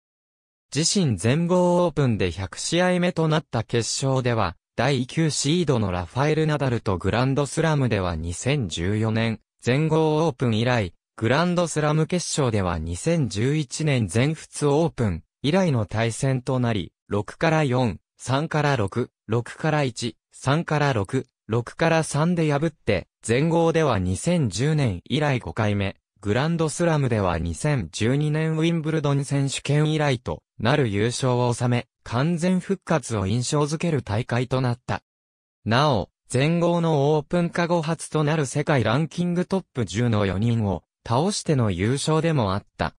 自身全豪オープンで100試合目となった決勝では、第9シードのラファエル・ナダルとグランドスラムでは2014年、全豪オープン以来、グランドスラム決勝では2011年全仏オープン以来の対戦となり、6から4、3から6、6から1、3から6、6から3で破って、全豪では2010年以来5回目、グランドスラムでは2012年ウィンブルドン選手権以来となる優勝を収め、完全復活を印象づける大会となった。なお、全豪のオープン化後初となる世界ランキングトップ10の4人を倒しての優勝でもあった。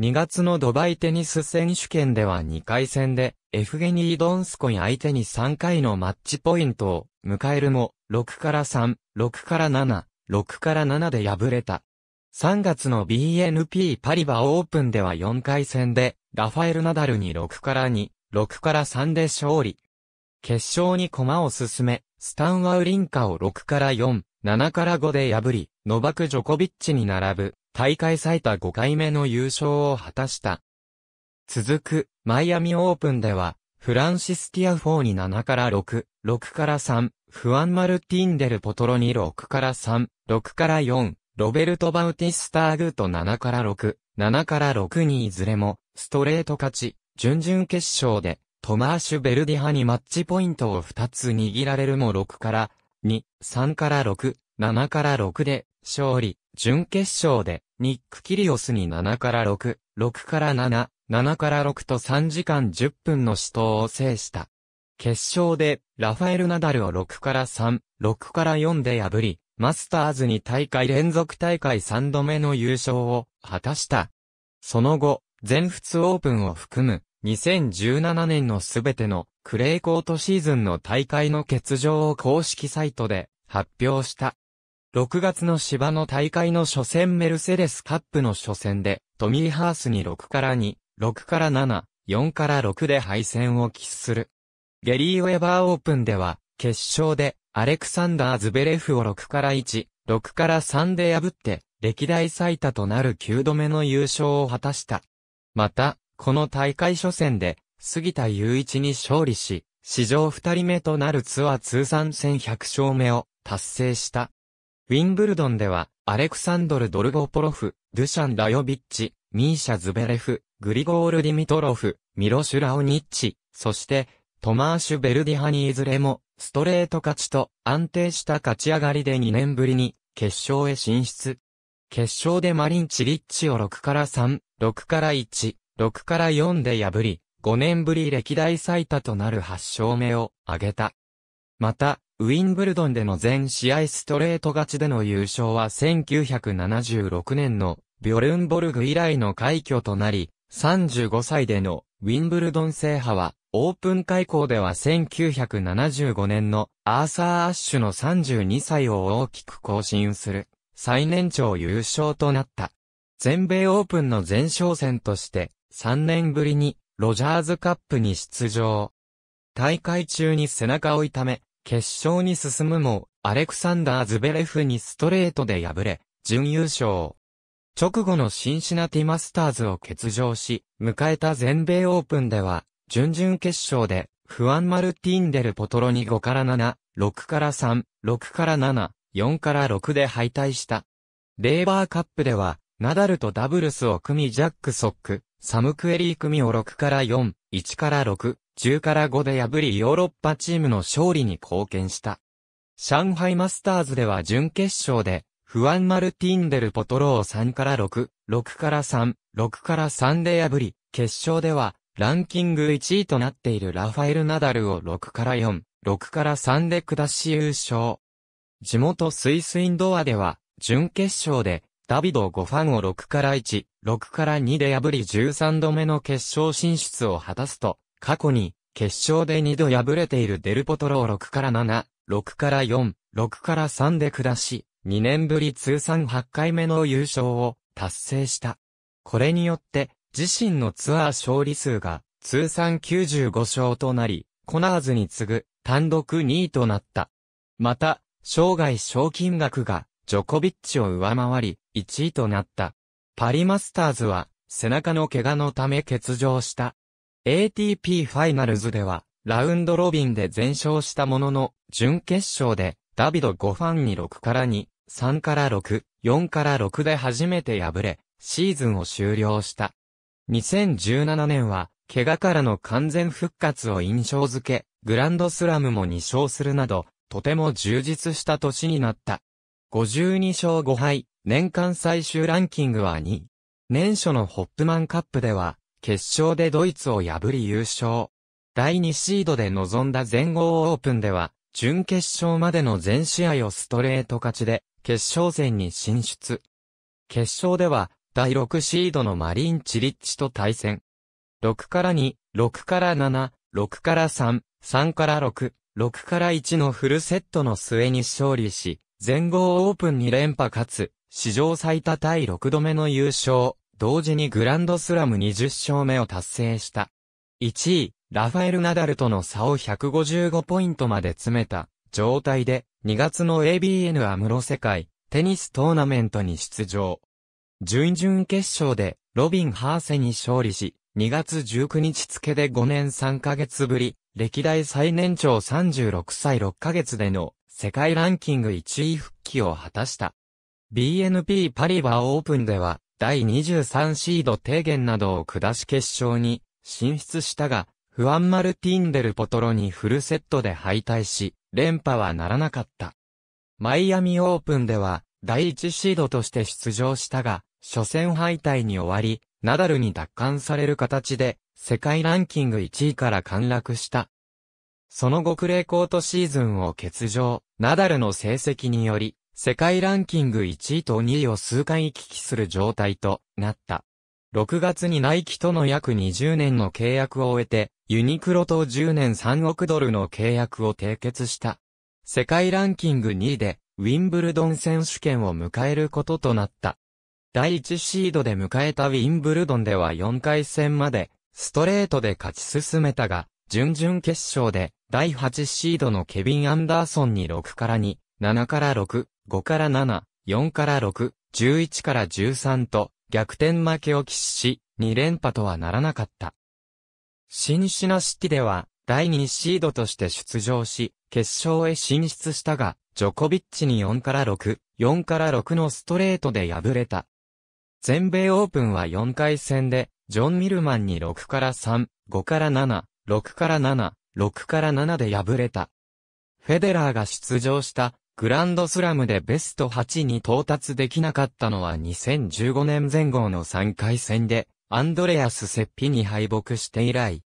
2月のドバイテニス選手権では2回戦で、エフゲニー・ドンスコイ相手に3回のマッチポイントを迎えるも、6から3、6から7、6から7で敗れた。3月の BNP パリバオープンでは4回戦で、ラファエル・ナダルに6から2、6から3で勝利。決勝に駒を進め、スタンワウリンカを6から4、7から5で破り、ノバク・ジョコビッチに並ぶ、大会最多5回目の優勝を果たした。続く、マイアミオープンでは、フランシス・ティア4に7から6、6から3、フアン・マルティンデル・ポトロに6から3、6から4、ロベルト・バウティスターグーと7から6、7から6にいずれも、ストレート勝ち、準々決勝で、トマーシュ・ベルディ派にマッチポイントを2つ握られるも6から2、3から6、7から6で、勝利、準決勝で、ニック・キリオスに7から6、6から7、7から6と3時間10分の死闘を制した。決勝で、ラファエル・ナダルを6から3、6から4で破り、マスターズに大会連続大会3度目の優勝を果たした。その後、全仏オープンを含む2017年のすべてのクレーコートシーズンの大会の欠場を公式サイトで発表した。6月の芝の大会の初戦メルセデスカップの初戦で、トミー・ハースに6から2、6から7、4から6で敗戦を喫する。ゲリー・ウェバーオープンでは、決勝で、アレクサンダー・ズベレフを6から1、6から3で破って、歴代最多となる9度目の優勝を果たした。また、この大会初戦で、杉田雄一に勝利し、史上2人目となるツアー通算1100勝目を達成した。ウィンブルドンでは、アレクサンドル・ドルゴポロフ、ドゥシャン・ラヨビッチ、ミーシャ・ズベレフ、グリゴール・ディミトロフ、ミロシュ・ラオニッチ、そして、トマーシュ・ベルディハにいずれも、ストレート勝ちと安定した勝ち上がりで2年ぶりに、決勝へ進出。決勝でマリン・チリッチを6から3、6から1、6から4で破り、5年ぶり歴代最多となる8勝目を挙げた。また、ウィンブルドンでの全試合ストレート勝ちでの優勝は1976年のビョルンボルグ以来の快挙となり、35歳でのウィンブルドン制覇は、オープン開校では1975年のアーサー・アッシュの32歳を大きく更新する最年長優勝となった。全米オープンの前哨戦として3年ぶりにロジャーズカップに出場。大会中に背中を痛め、決勝に進むも、アレクサンダー・ズベレフにストレートで敗れ、準優勝。直後のシンシナティマスターズを欠場し、迎えた全米オープンでは、準々決勝で、フアン・マルティンデル・ポトロに5から7、6から3、6から7、4から6で敗退した。レーバーカップでは、ナダルとダブルスを組みジャック・ソック、サムクエリー組を6から4、1から6、10から5で破りヨーロッパチームの勝利に貢献した。上海マスターズでは準決勝で、フアン・マルティンデル・ポトロを3から6、6から3、6から3で破り、決勝では、ランキング1位となっているラファエル・ナダルを6から4、6から3で下し優勝。地元スイスインドアでは、準決勝で、ダビド・ゴファンを6から1、6から2で破り13度目の決勝進出を果たすと、過去に、決勝で2度敗れているデルポトロを6から7、6から4、6から3で下し、2年ぶり通算8回目の優勝を達成した。これによって、自身のツアー勝利数が通算95勝となり、コナーズに次ぐ単独2位となった。また、生涯賞金額がジョコビッチを上回り1位となった。パリマスターズは背中の怪我のため欠場した。ATP ファイナルズではラウンドロビンで全勝したものの準決勝でダビド5ファンに6から2、3から6、4から6で初めて敗れ、シーズンを終了した。2017年は、怪我からの完全復活を印象づけ、グランドスラムも2勝するなど、とても充実した年になった。52勝5敗、年間最終ランキングは2位。年初のホップマンカップでは、決勝でドイツを破り優勝。第2シードで臨んだ全豪オープンでは、準決勝までの全試合をストレート勝ちで、決勝戦に進出。決勝では、第6シードのマリン・チリッチと対戦。6から2、6から7、6から3、3から6、6から1のフルセットの末に勝利し、全豪オープン2連覇かつ、史上最多第6度目の優勝、同時にグランドスラム20勝目を達成した。1位、ラファエル・ナダルとの差を155ポイントまで詰めた状態で、2月の ABN アムロ世界テニストーナメントに出場。準々決勝でロビン・ハーセに勝利し、2月19日付で5年3ヶ月ぶり、歴代最年長36歳6ヶ月での世界ランキング1位復帰を果たした。BNP パリバーオープンでは第23シード低減などを下し決勝に進出したが、フアン・マルティンデル・ポトロにフルセットで敗退し、連覇はならなかった。マイアミオープンでは第1シードとして出場したが、初戦敗退に終わり、ナダルに奪還される形で、世界ランキング1位から陥落した。その後クレーコートシーズンを欠場、ナダルの成績により、世界ランキング1位と2位を数回行き来する状態となった。6月にナイキとの約20年の契約を終えて、ユニクロと10年3億ドルの契約を締結した。世界ランキング2位で、ウィンブルドン選手権を迎えることとなった。第1シードで迎えたウィンブルドンでは4回戦までストレートで勝ち進めたが、準々決勝で第8シードのケビン・アンダーソンに6から2、7から6、5から7、4から6、11から13と逆転負けを喫し、2連覇とはならなかった。シンシナシティでは第2シードとして出場し、決勝へ進出したが、ジョコビッチに4から6、4から6のストレートで敗れた。全米オープンは4回戦で、ジョン・ミルマンに6から3、5から7、6から7、6から7で敗れた。フェデラーが出場したグランドスラムでベスト8に到達できなかったのは2015年前後の3回戦で、アンドレアス・セッピに敗北して以来。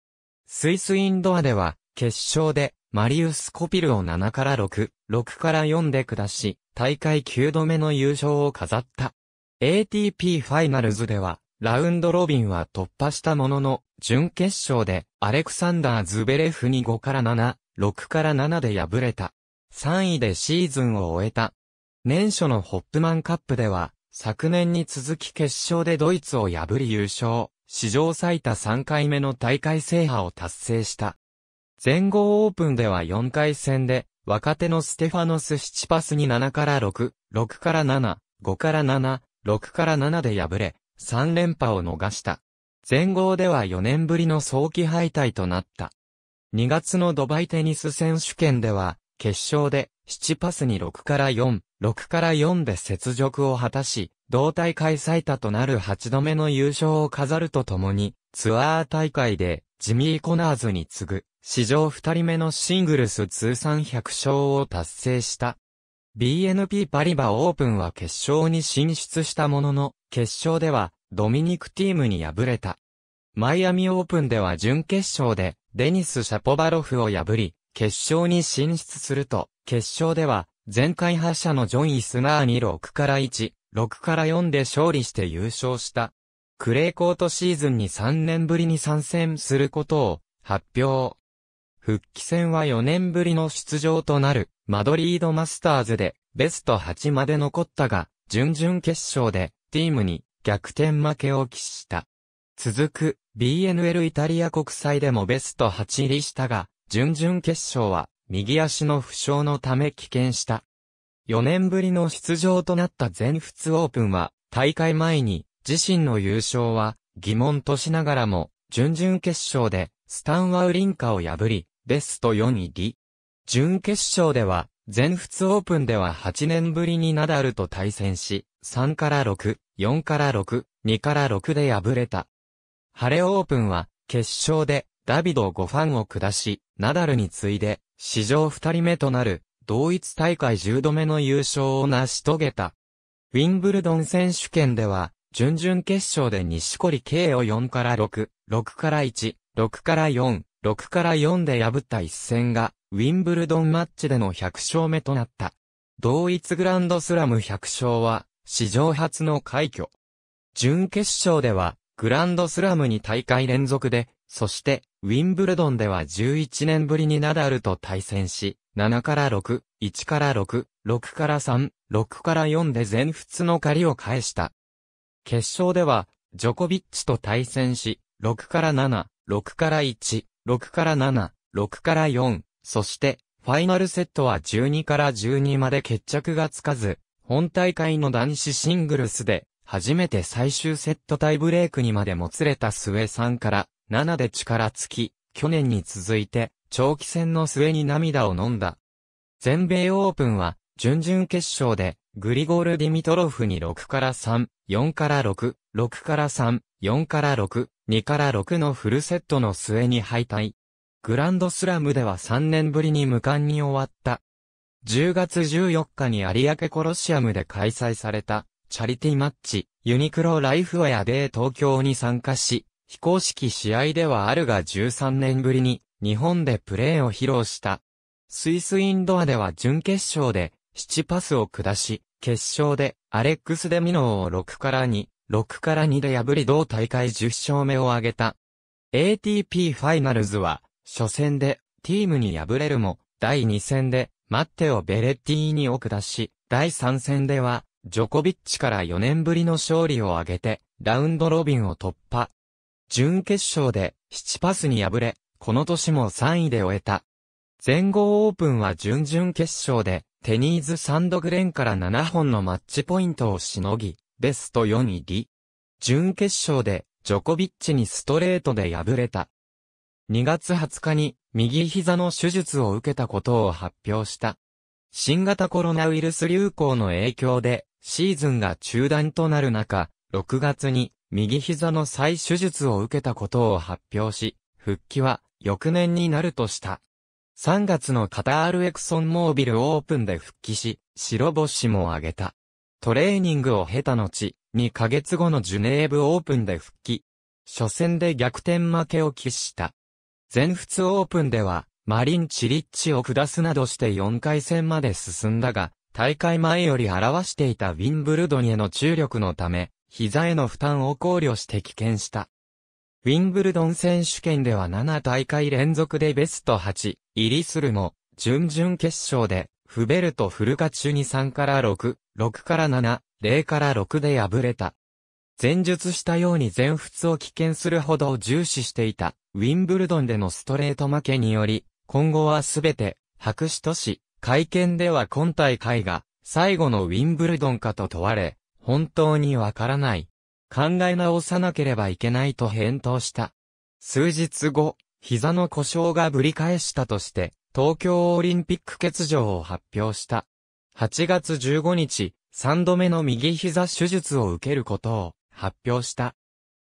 スイスインドアでは、決勝で、マリウス・コピルを7から6、6から4で下し、大会9度目の優勝を飾った。ATP ファイナルズでは、ラウンドロビンは突破したものの、準決勝で、アレクサンダー・ズベレフに5から7、6から7で敗れた。3位でシーズンを終えた。年初のホップマンカップでは、昨年に続き決勝でドイツを破り優勝、史上最多3回目の大会制覇を達成した。全豪オープンでは4回戦で、若手のステファノス・シチパスに7から6、6から7、5から7、6から7で敗れ、3連覇を逃した。全豪では4年ぶりの早期敗退となった。2月のドバイテニス選手権では、決勝で、7パスに6から4、6から4で雪辱を果たし、同大会最多となる8度目の優勝を飾るとともに、ツアー大会で、ジミー・コナーズに次ぐ、史上2人目のシングルス通算100勝を達成した。BNP パリバオープンは決勝に進出したものの、決勝ではドミニクティームに敗れた。マイアミオープンでは準決勝でデニス・シャポバロフを破り、決勝に進出すると、決勝では前回覇者のジョン・イスナーに6から1、6から4で勝利して優勝した。クレーコートシーズンに3年ぶりに参戦することを発表。復帰戦は4年ぶりの出場となるマドリードマスターズでベスト8まで残ったが、準々決勝でチームに逆転負けを喫した。続く BNL イタリア国際でもベスト8入りしたが、準々決勝は右足の負傷のため棄権した。4年ぶりの出場となった全仏オープンは大会前に自身の優勝は疑問としながらも準々決勝でスタンワウリンカを破りベスト4位り。準決勝では全仏オープンでは8年ぶりにナダルと対戦し3から6、4から6、2から6で敗れた。晴れオープンは、決勝で、ダビド5ファンを下し、ナダルに次いで、史上2人目となる、同一大会10度目の優勝を成し遂げた。ウィンブルドン選手権では、準々決勝で西堀圭を4から6、6から1、6から4、6から4で破った一戦が、ウィンブルドンマッチでの100勝目となった。同一グランドスラム100勝は、史上初の快挙。準決勝では、グランドスラムに大会連続で、そして、ウィンブルドンでは11年ぶりにナダルと対戦し、7から6、1から6、6から3、6から4で全仏の借りを返した。決勝では、ジョコビッチと対戦し、6から7、6から1、6から7、6から4、そして、ファイナルセットは12から12まで決着がつかず、本大会の男子シングルスで、初めて最終セットタイブレークにまでもつれた末3から7で力尽き、去年に続いて長期戦の末に涙を飲んだ。全米オープンは準々決勝でグリゴール・ディミトロフに6から3、4から6、6から3、4から6、2から6のフルセットの末に敗退。グランドスラムでは3年ぶりに無冠に終わった。10月14日に有明コロシアムで開催されたチャリティマッチ、ユニクロライフウェアで東京に参加し、非公式試合ではあるが13年ぶりに日本でプレーを披露した。スイスインドアでは準決勝で7パスを下し、決勝でアレックス・デミノーを6から2、6から2で破り同大会10勝目を挙げた。ATP ファイナルズは初戦でチームに敗れるも第2戦でマッテオ・ベレッティーニを下し、第3戦ではジョコビッチから4年ぶりの勝利を挙げて、ラウンドロビンを突破。準決勝で、7パスに敗れ、この年も3位で終えた。全豪オープンは準々決勝で、テニーズ・サンドグレンから7本のマッチポイントをしのぎ、ベスト4位り。準決勝で、ジョコビッチにストレートで敗れた。2月20日に、右膝の手術を受けたことを発表した。新型コロナウイルス流行の影響で、シーズンが中断となる中、6月に右膝の再手術を受けたことを発表し、復帰は翌年になるとした。3月のカタールエクソンモービルオープンで復帰し、白星も挙げた。トレーニングを経た後、2ヶ月後のジュネーブオープンで復帰。初戦で逆転負けを喫した。全仏オープンでは、マリン・チリッチを下すなどして4回戦まで進んだが、大会前より表していたウィンブルドンへの注力のため、膝への負担を考慮して棄権した。ウィンブルドン選手権では7大会連続でベスト8入りするも、準々決勝で、フベルト・フルカチュに3から6、6から7、0から6で敗れた。前述したように全仏を棄権するほど重視していた、ウィンブルドンでのストレート負けにより、今後はすべて、白紙とし、会見では今大会が最後のウィンブルドンかと問われ、本当にわからない。考え直さなければいけないと返答した。数日後、膝の故障がぶり返したとして、東京オリンピック欠場を発表した。8月15日、3度目の右膝手術を受けることを発表した。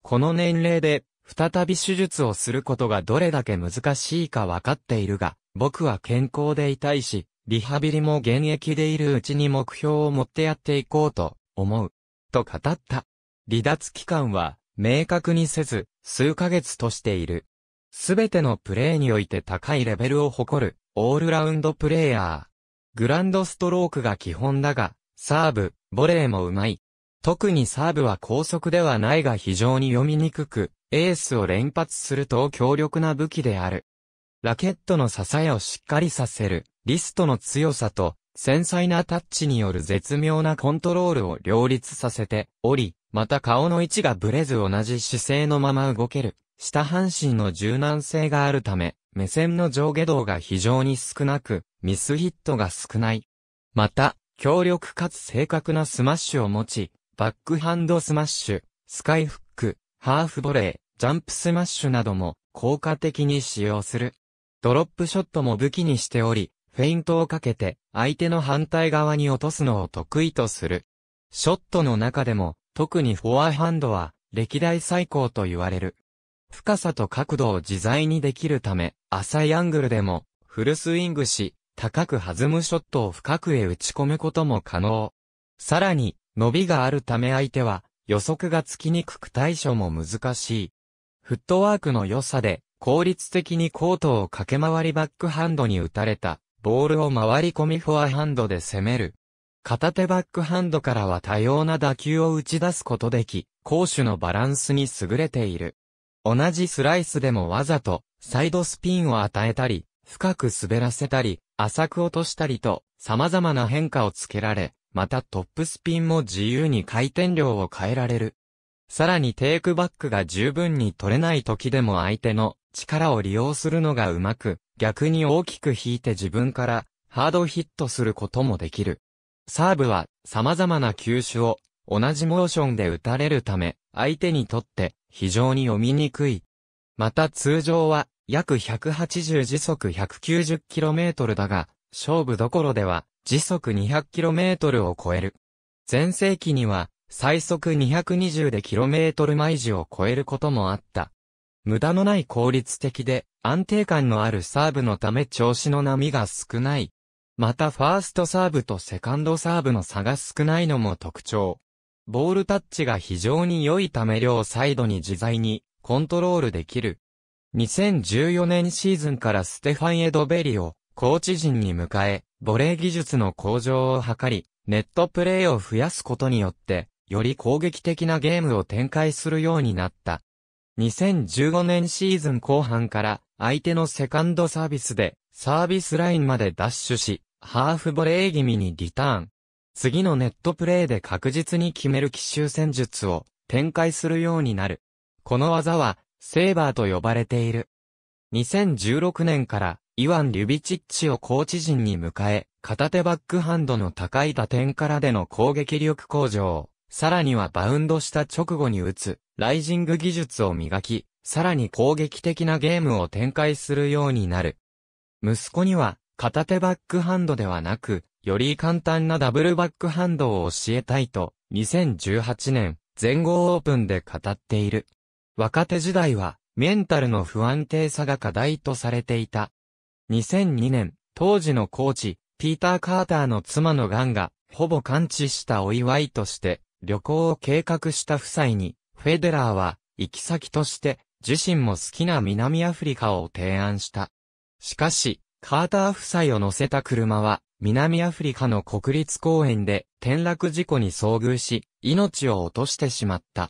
この年齢で再び手術をすることがどれだけ難しいかわかっているが、僕は健康でいたいし、リハビリも現役でいるうちに目標を持ってやっていこうと思う。と語った。離脱期間は明確にせず、数ヶ月としている。すべてのプレーにおいて高いレベルを誇る、オールラウンドプレイヤー。グランドストロークが基本だが、サーブ、ボレーもうまい。特にサーブは高速ではないが非常に読みにくく、エースを連発すると強力な武器である。ラケットの支えをしっかりさせる、リストの強さと、繊細なタッチによる絶妙なコントロールを両立させており、また顔の位置がブレず同じ姿勢のまま動ける、下半身の柔軟性があるため、目線の上下動が非常に少なく、ミスヒットが少ない。また、強力かつ正確なスマッシュを持ち、バックハンドスマッシュ、スカイフック、ハーフボレー、ジャンプスマッシュなども効果的に使用する。ドロップショットも武器にしており、フェイントをかけて相手の反対側に落とすのを得意とする。ショットの中でも特にフォアハンドは歴代最高と言われる。深さと角度を自在にできるため、浅いアングルでもフルスイングし、高く弾むショットを深くへ打ち込むことも可能。さらに、伸びがあるため相手は予測がつきにくく対処も難しい。フットワークの良さで効率的にコートを駆け回りバックハンドに打たれた、ボールを回り込みフォアハンドで攻める。片手バックハンドからは多様な打球を打ち出すことでき、攻守のバランスに優れている。同じスライスでもわざと、サイドスピンを与えたり、深く滑らせたり、浅く落としたりと、様々な変化をつけられ、またトップスピンも自由に回転量を変えられる。さらにテイクバックが十分に取れない時でも相手の力を利用するのがうまく、逆に大きく引いて自分からハードヒットすることもできる。サーブは様々な球種を同じモーションで打たれるため、相手にとって非常に読みにくい。また通常は約180時速 190km だが、勝負どころでは時速 200km を超える。前世紀には最速220で km 毎時を超えることもあった。無駄のない効率的で安定感のあるサーブのため調子の波が少ない。またファーストサーブとセカンドサーブの差が少ないのも特徴。ボールタッチが非常に良いため両サイドに自在にコントロールできる。2014年シーズンからステファン・エドベリをコーチ陣に迎え、ボレー技術の向上を図り、ネットプレーを増やすことによって、より攻撃的なゲームを展開するようになった。2015年シーズン後半から相手のセカンドサービスでサービスラインまでダッシュし、ハーフボレー気味にリターン。次のネットプレーで確実に決める奇襲戦術を展開するようになる。この技はセーバーと呼ばれている。2016年からイワン・リュビチッチをコーチ陣に迎え、片手バックハンドの高い打点からでの攻撃力向上、さらにはバウンドした直後に打つ、ライジング技術を磨き、さらに攻撃的なゲームを展開するようになる。息子には、片手バックハンドではなく、より簡単なダブルバックハンドを教えたいと、2018年、全豪オープンで語っている。若手時代は、メンタルの不安定さが課題とされていた。2002年、当時のコーチ、ピーター・カーターの妻の癌が、ほぼ完治したお祝いとして、旅行を計画した夫妻に、フェデラーは、行き先として、自身も好きな南アフリカを提案した。しかし、カーター夫妻を乗せた車は、南アフリカの国立公園で転落事故に遭遇し、命を落としてしまった。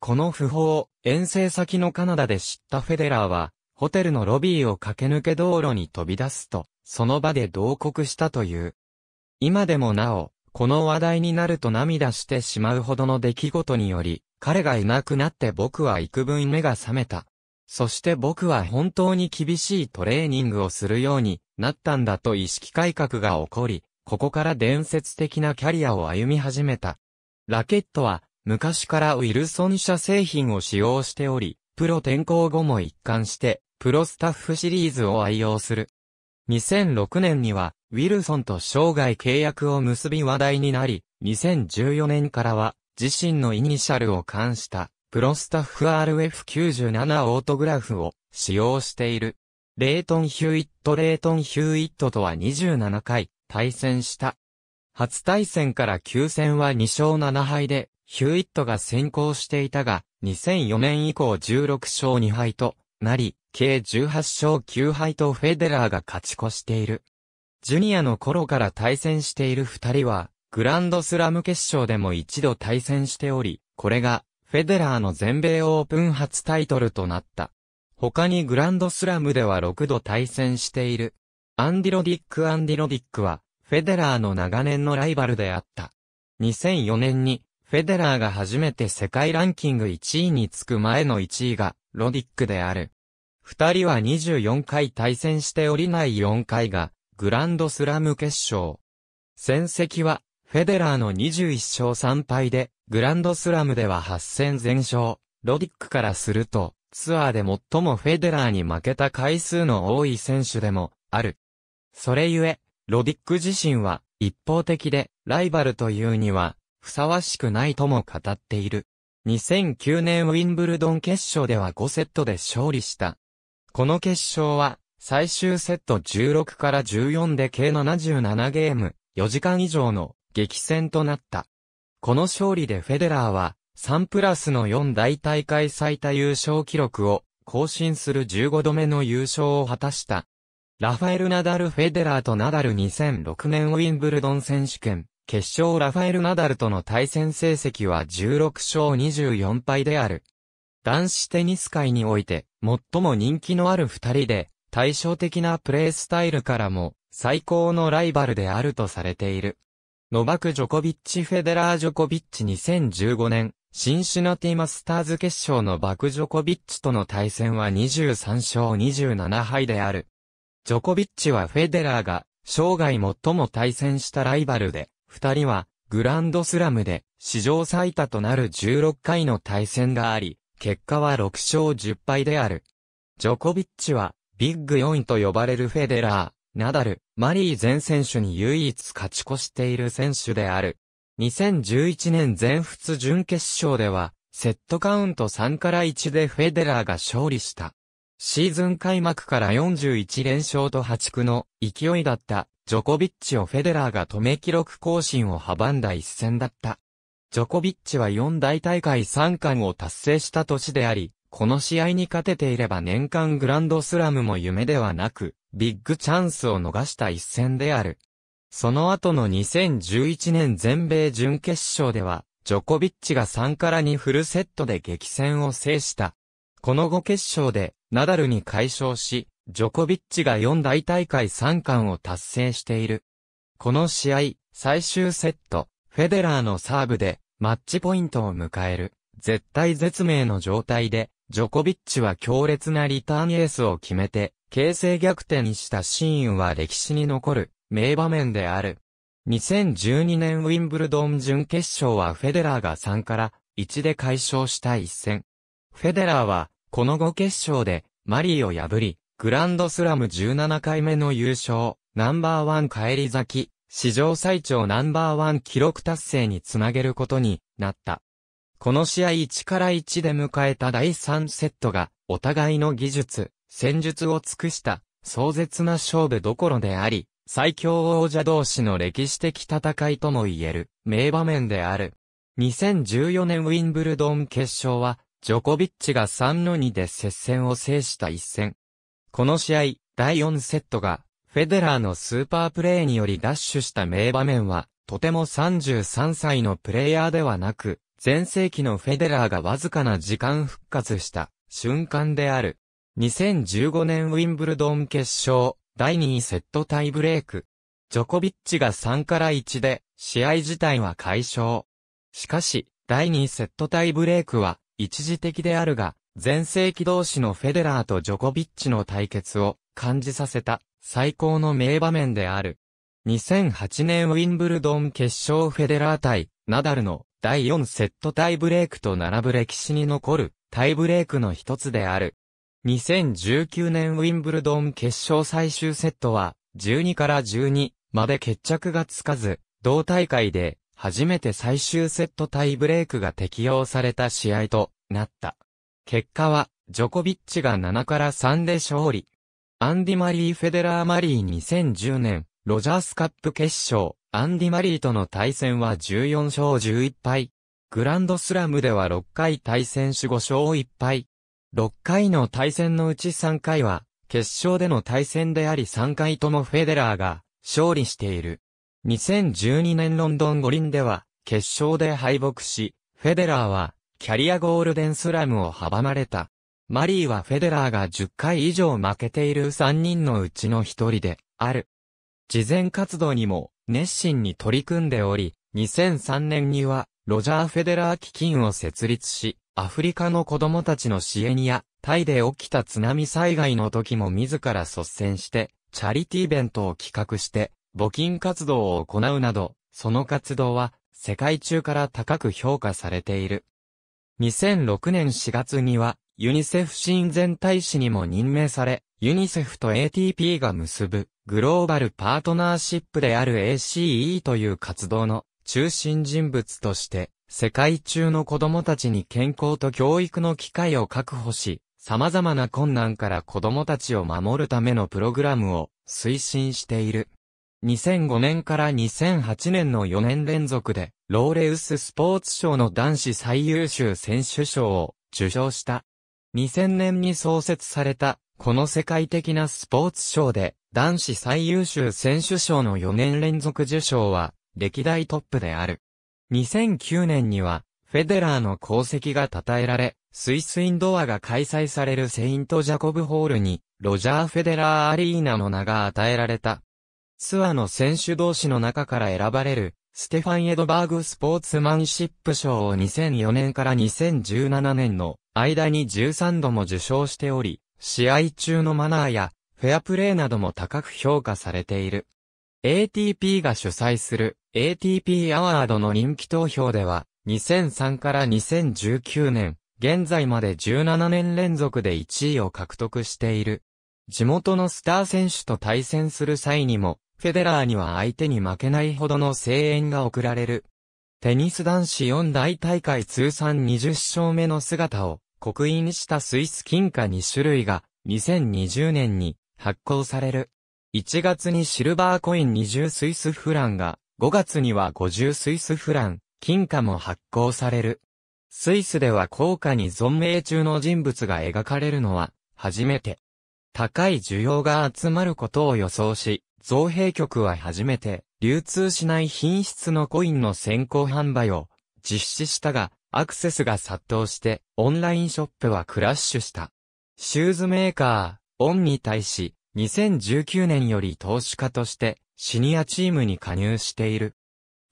この訃報を遠征先のカナダで知ったフェデラーは、ホテルのロビーを駆け抜け道路に飛び出すと、その場で同国したという。今でもなお、この話題になると涙してしまうほどの出来事により、彼がいなくなって僕は幾分目が覚めた。そして僕は本当に厳しいトレーニングをするようになったんだと意識改革が起こり、ここから伝説的なキャリアを歩み始めた。ラケットは昔からウィルソン社製品を使用しており、プロ転向後も一貫して、プロスタッフシリーズを愛用する。2006年には、ウィルソンと生涯契約を結び話題になり、2014年からは、自身のイニシャルを冠した、プロスタッフ RF97 オートグラフを使用している。レートン・ヒューイット・レートン・ヒューイットとは27回対戦した。初対戦から9戦は2勝7敗で、ヒューイットが先行していたが、2004年以降16勝2敗となり、計18勝9敗とフェデラーが勝ち越している。ジュニアの頃から対戦している二人は、グランドスラム決勝でも一度対戦しており、これが、フェデラーの全米オープン初タイトルとなった。他にグランドスラムでは6度対戦している。アンディロディック・アンディロディックは、フェデラーの長年のライバルであった。2004年に、フェデラーが初めて世界ランキング1位につく前の1位が、ロディックである。二人は24回対戦しておりない4回が、グランドスラム決勝。戦績は、フェデラーの21勝3敗で、グランドスラムでは8戦全勝。ロディックからすると、ツアーで最もフェデラーに負けた回数の多い選手でも、ある。それゆえ、ロディック自身は、一方的で、ライバルというには、ふさわしくないとも語っている。2009年ウィンブルドン決勝では5セットで勝利した。この決勝は、最終セット16から14で計77ゲーム、4時間以上の激戦となった。この勝利でフェデラーは、3プラスの4大大会最多優勝記録を更新する15度目の優勝を果たした。ラファエル・ナダル・フェデラーとナダル2006年ウィンブルドン選手権、決勝ラファエル・ナダルとの対戦成績は16勝24敗である。男子テニス界において、最も人気のある二人で、対照的なプレースタイルからも、最高のライバルであるとされている。ノバク・ジョコビッチ・フェデラー・ジョコビッチ2015年、シンシナティマスターズ決勝のバク・ジョコビッチとの対戦は23勝27敗である。ジョコビッチはフェデラーが生涯最も対戦したライバルで、二人はグランドスラムで史上最多となる16回の対戦があり、結果は6勝10敗である。ジョコビッチはビッグ4位と呼ばれるフェデラー、ナダル、マリー全選手に唯一勝ち越している選手である。2011年全仏準決勝では、セットカウント3から1でフェデラーが勝利した。シーズン開幕から41連勝と破竹の勢いだったジョコビッチをフェデラーが止め記録更新を阻んだ一戦だった。ジョコビッチは4大大会3冠を達成した年であり、この試合に勝てていれば年間グランドスラムも夢ではなく、ビッグチャンスを逃した一戦である。その後の2011年全米準決勝では、ジョコビッチが3から2フルセットで激戦を制した。この後決勝で、ナダルに解消し、ジョコビッチが4大大会3冠を達成している。この試合、最終セット、フェデラーのサーブで、マッチポイントを迎える。絶対絶命の状態で、ジョコビッチは強烈なリターンエースを決めて、形勢逆転にしたシーンは歴史に残る名場面である。2012年ウィンブルドン準決勝はフェデラーが3から1で解消した一戦。フェデラーはこの後決勝でマリーを破り、グランドスラム17回目の優勝、ナンバーワン帰り咲き、史上最長ナンバーワン記録達成につなげることになった。この試合1から1で迎えた第3セットが、お互いの技術、戦術を尽くした壮絶な勝負どころであり、最強王者同士の歴史的戦いとも言える名場面である。2014年ウィンブルドン決勝は、ジョコビッチが3-2で接戦を制した一戦。この試合、第4セットが、フェデラーのスーパープレーによりダッシュした名場面は、とても33歳のプレイヤーではなく、前世紀のフェデラーがわずかな時間復活した瞬間である。2015年ウィンブルドン決勝、第2セットタイブレーク。ジョコビッチが3から1で、試合自体は解消。しかし、第2セットタイブレークは、一時的であるが、前世紀同士のフェデラーとジョコビッチの対決を感じさせた最高の名場面である。2008年ウィンブルドン決勝フェデラー対ナダルの第4セットタイブレークと並ぶ歴史に残るタイブレークの一つである。2019年ウィンブルドン決勝最終セットは、12から12まで決着がつかず、同大会で初めて最終セットタイブレークが適用された試合となった。結果は、ジョコビッチが7から3で勝利。アンディ・マリー・フェデラー・マリー2010年、ロジャースカップ決勝、アンディ・マリーとの対戦は14勝11敗。グランドスラムでは6回対戦し5勝1敗。6回の対戦のうち3回は、決勝での対戦であり3回ともフェデラーが勝利している。2012年ロンドン五輪では、決勝で敗北し、フェデラーは、キャリアゴールデンスラムを阻まれた。マリーはフェデラーが10回以上負けている3人のうちの1人である。事前活動にも熱心に取り組んでおり、2003年にはロジャー・フェデラー基金を設立し、アフリカの子供たちの支援や、タイで起きた津波災害の時も自ら率先して、チャリティーイベントを企画して、募金活動を行うなど、その活動は、世界中から高く評価されている。2006年4月には、ユニセフ親善大使にも任命され、ユニセフと ATP が結ぶ、グローバルパートナーシップである ACE という活動の中心人物として、世界中の子供たちに健康と教育の機会を確保し、様々な困難から子供たちを守るためのプログラムを推進している。2005年から2008年の4年連続で、ローレウススポーツ賞の男子最優秀選手賞を受賞した。2000年に創設された、この世界的なスポーツ賞で、男子最優秀選手賞の4年連続受賞は、歴代トップである。2009年には、フェデラーの功績が称えられ、スイスインドアが開催されるセイント・ジャコブホールに、ロジャー・フェデラー・アリーナの名が与えられた。ツアーの選手同士の中から選ばれる、ステファン・エドバーグ・スポーツマンシップ賞を2004年から2017年の間に13度も受賞しており、試合中のマナーやフェアプレーなども高く評価されている。ATP が主催する ATP アワードの人気投票では、2003から2019年、現在まで17年連続で1位を獲得している。地元のスター選手と対戦する際にも、フェデラーには相手に負けないほどの声援が送られる。テニス男子4大大会通算20勝目の姿を刻印したスイス金貨2種類が2020年に発行される。1月にシルバーコイン20スイスフランが、5月には50スイスフラン、金貨も発行される。スイスでは効果に存命中の人物が描かれるのは、初めて。高い需要が集まることを予想し、造幣局は初めて、流通しない品質のコインの先行販売を実施したが、アクセスが殺到して、オンラインショップはクラッシュした。シューズメーカー、オンに対し、2019年より投資家としてシニアチームに加入している。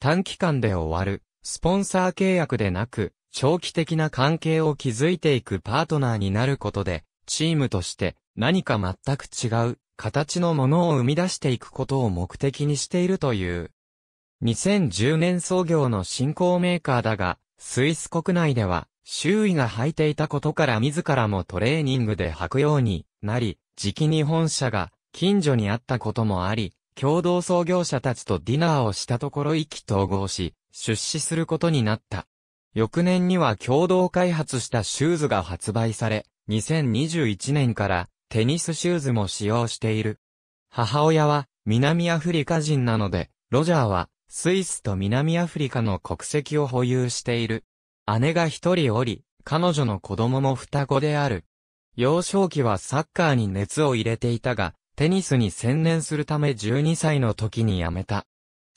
短期間で終わるスポンサー契約でなく長期的な関係を築いていくパートナーになることでチームとして何か全く違う形のものを生み出していくことを目的にしているという。2010年創業の新興メーカーだが、スイス国内では周囲が履いていたことから自らもトレーニングで履くようになり、時期に本社が近所にあったこともあり、共同創業者たちとディナーをしたところ意気投合し、出資することになった。翌年には共同開発したシューズが発売され、2021年からテニスシューズも使用している。母親は南アフリカ人なので、ロジャーはスイスと南アフリカの国籍を保有している。姉が一人おり、彼女の子供も双子である。幼少期はサッカーに熱を入れていたが、テニスに専念するため12歳の時に辞めた。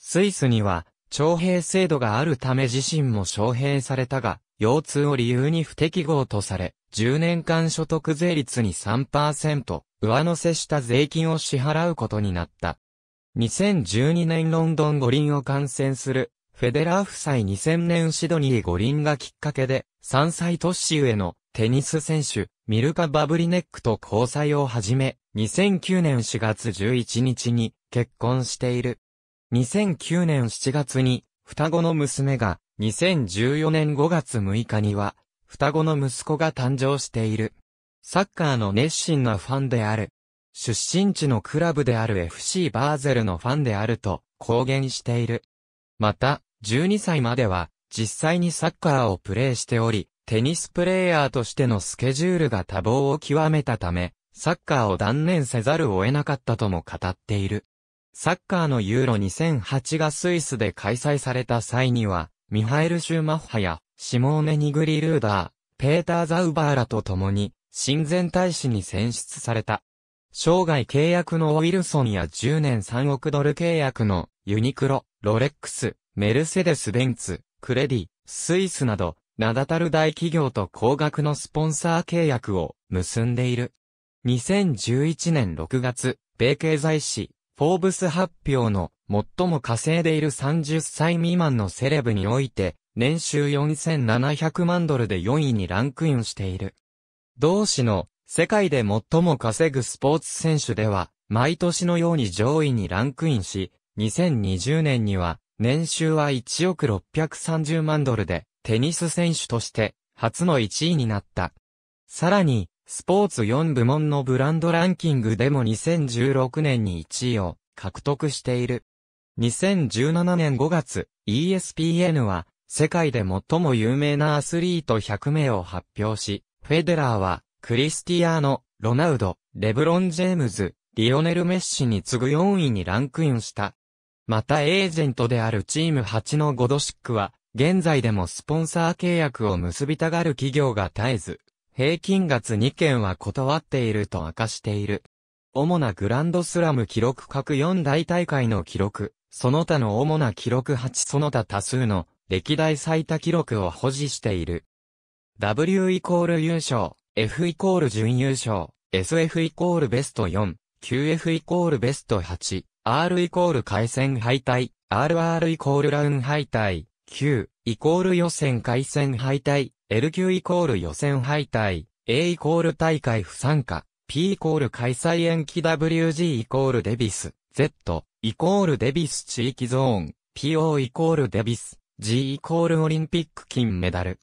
スイスには、徴兵制度があるため自身も招兵されたが、腰痛を理由に不適合とされ、10年間所得税率に3%上乗せした税金を支払うことになった。2012年ロンドン五輪を観戦するフェデラー夫妻2000年シドニー五輪がきっかけで3歳年上のテニス選手ミルカ・バブリネックと交際を始め、2009年4月11日に結婚している。2009年7月に双子の娘が、2014年5月6日には双子の息子が誕生している。サッカーの熱心なファンである。出身地のクラブである FC バーゼルのファンであると公言している。また、12歳までは実際にサッカーをプレーしており、テニスプレーヤーとしてのスケジュールが多忙を極めたため、サッカーを断念せざるを得なかったとも語っている。サッカーのユーロ2008がスイスで開催された際には、ミハエル・シューマッハやシモーネ・ニグリルーダー、ペーター・ザウバーラと共に、親善大使に選出された。生涯契約のウィルソンや10年3億ドル契約のユニクロ、ロレックス、メルセデス・ベンツ、クレディ、スイスなど、名だたる大企業と高額のスポンサー契約を結んでいる。2011年6月、米経済誌、フォーブス発表の最も稼いでいる30歳未満のセレブにおいて、年収4700万ドルで4位にランクインしている。同誌の世界で最も稼ぐスポーツ選手では、毎年のように上位にランクインし、2020年には年収は1億630万ドルで、テニス選手として初の1位になった。さらに、スポーツ4部門のブランドランキングでも2016年に1位を獲得している。2017年5月、ESPN は世界で最も有名なアスリート100名を発表し、フェデラーはクリスティアーノ、ロナウド、レブロン・ジェームズ、リオネル・メッシに次ぐ4位にランクインした。またエージェントであるチーム8のゴドシックは、現在でもスポンサー契約を結びたがる企業が絶えず、平均月2件は断っていると明かしている。主なグランドスラム記録各4大大会の記録、その他の主な記録8その他多数の歴代最多記録を保持している。W イコール優勝、F イコール準優勝、SF イコールベスト4、QF イコールベスト8、R イコール回戦敗退、RR イコールラウン敗退、Q イコール予選回戦敗退、LQ イコール予選敗退、A イコール大会不参加、P イコール開催延期 WG イコールデビス、Z イコールデビス地域ゾーン、PO イコールデビス、G イコールオリンピック金メダル。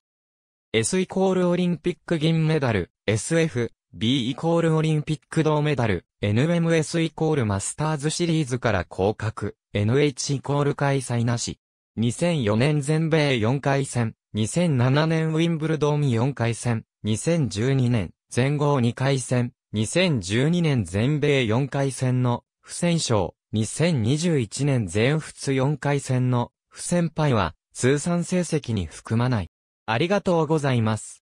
S イコールオリンピック銀メダル、SF、B イコールオリンピック銅メダル、NMS イコールマスターズシリーズから降格、NH イコール開催なし。2004年全米4回戦、2007年ウィンブルドーム4回戦、2012年全豪2回戦、2012年全米4回戦の不戦勝、2021年全仏4回戦の不戦敗は通算成績に含まない。ありがとうございます。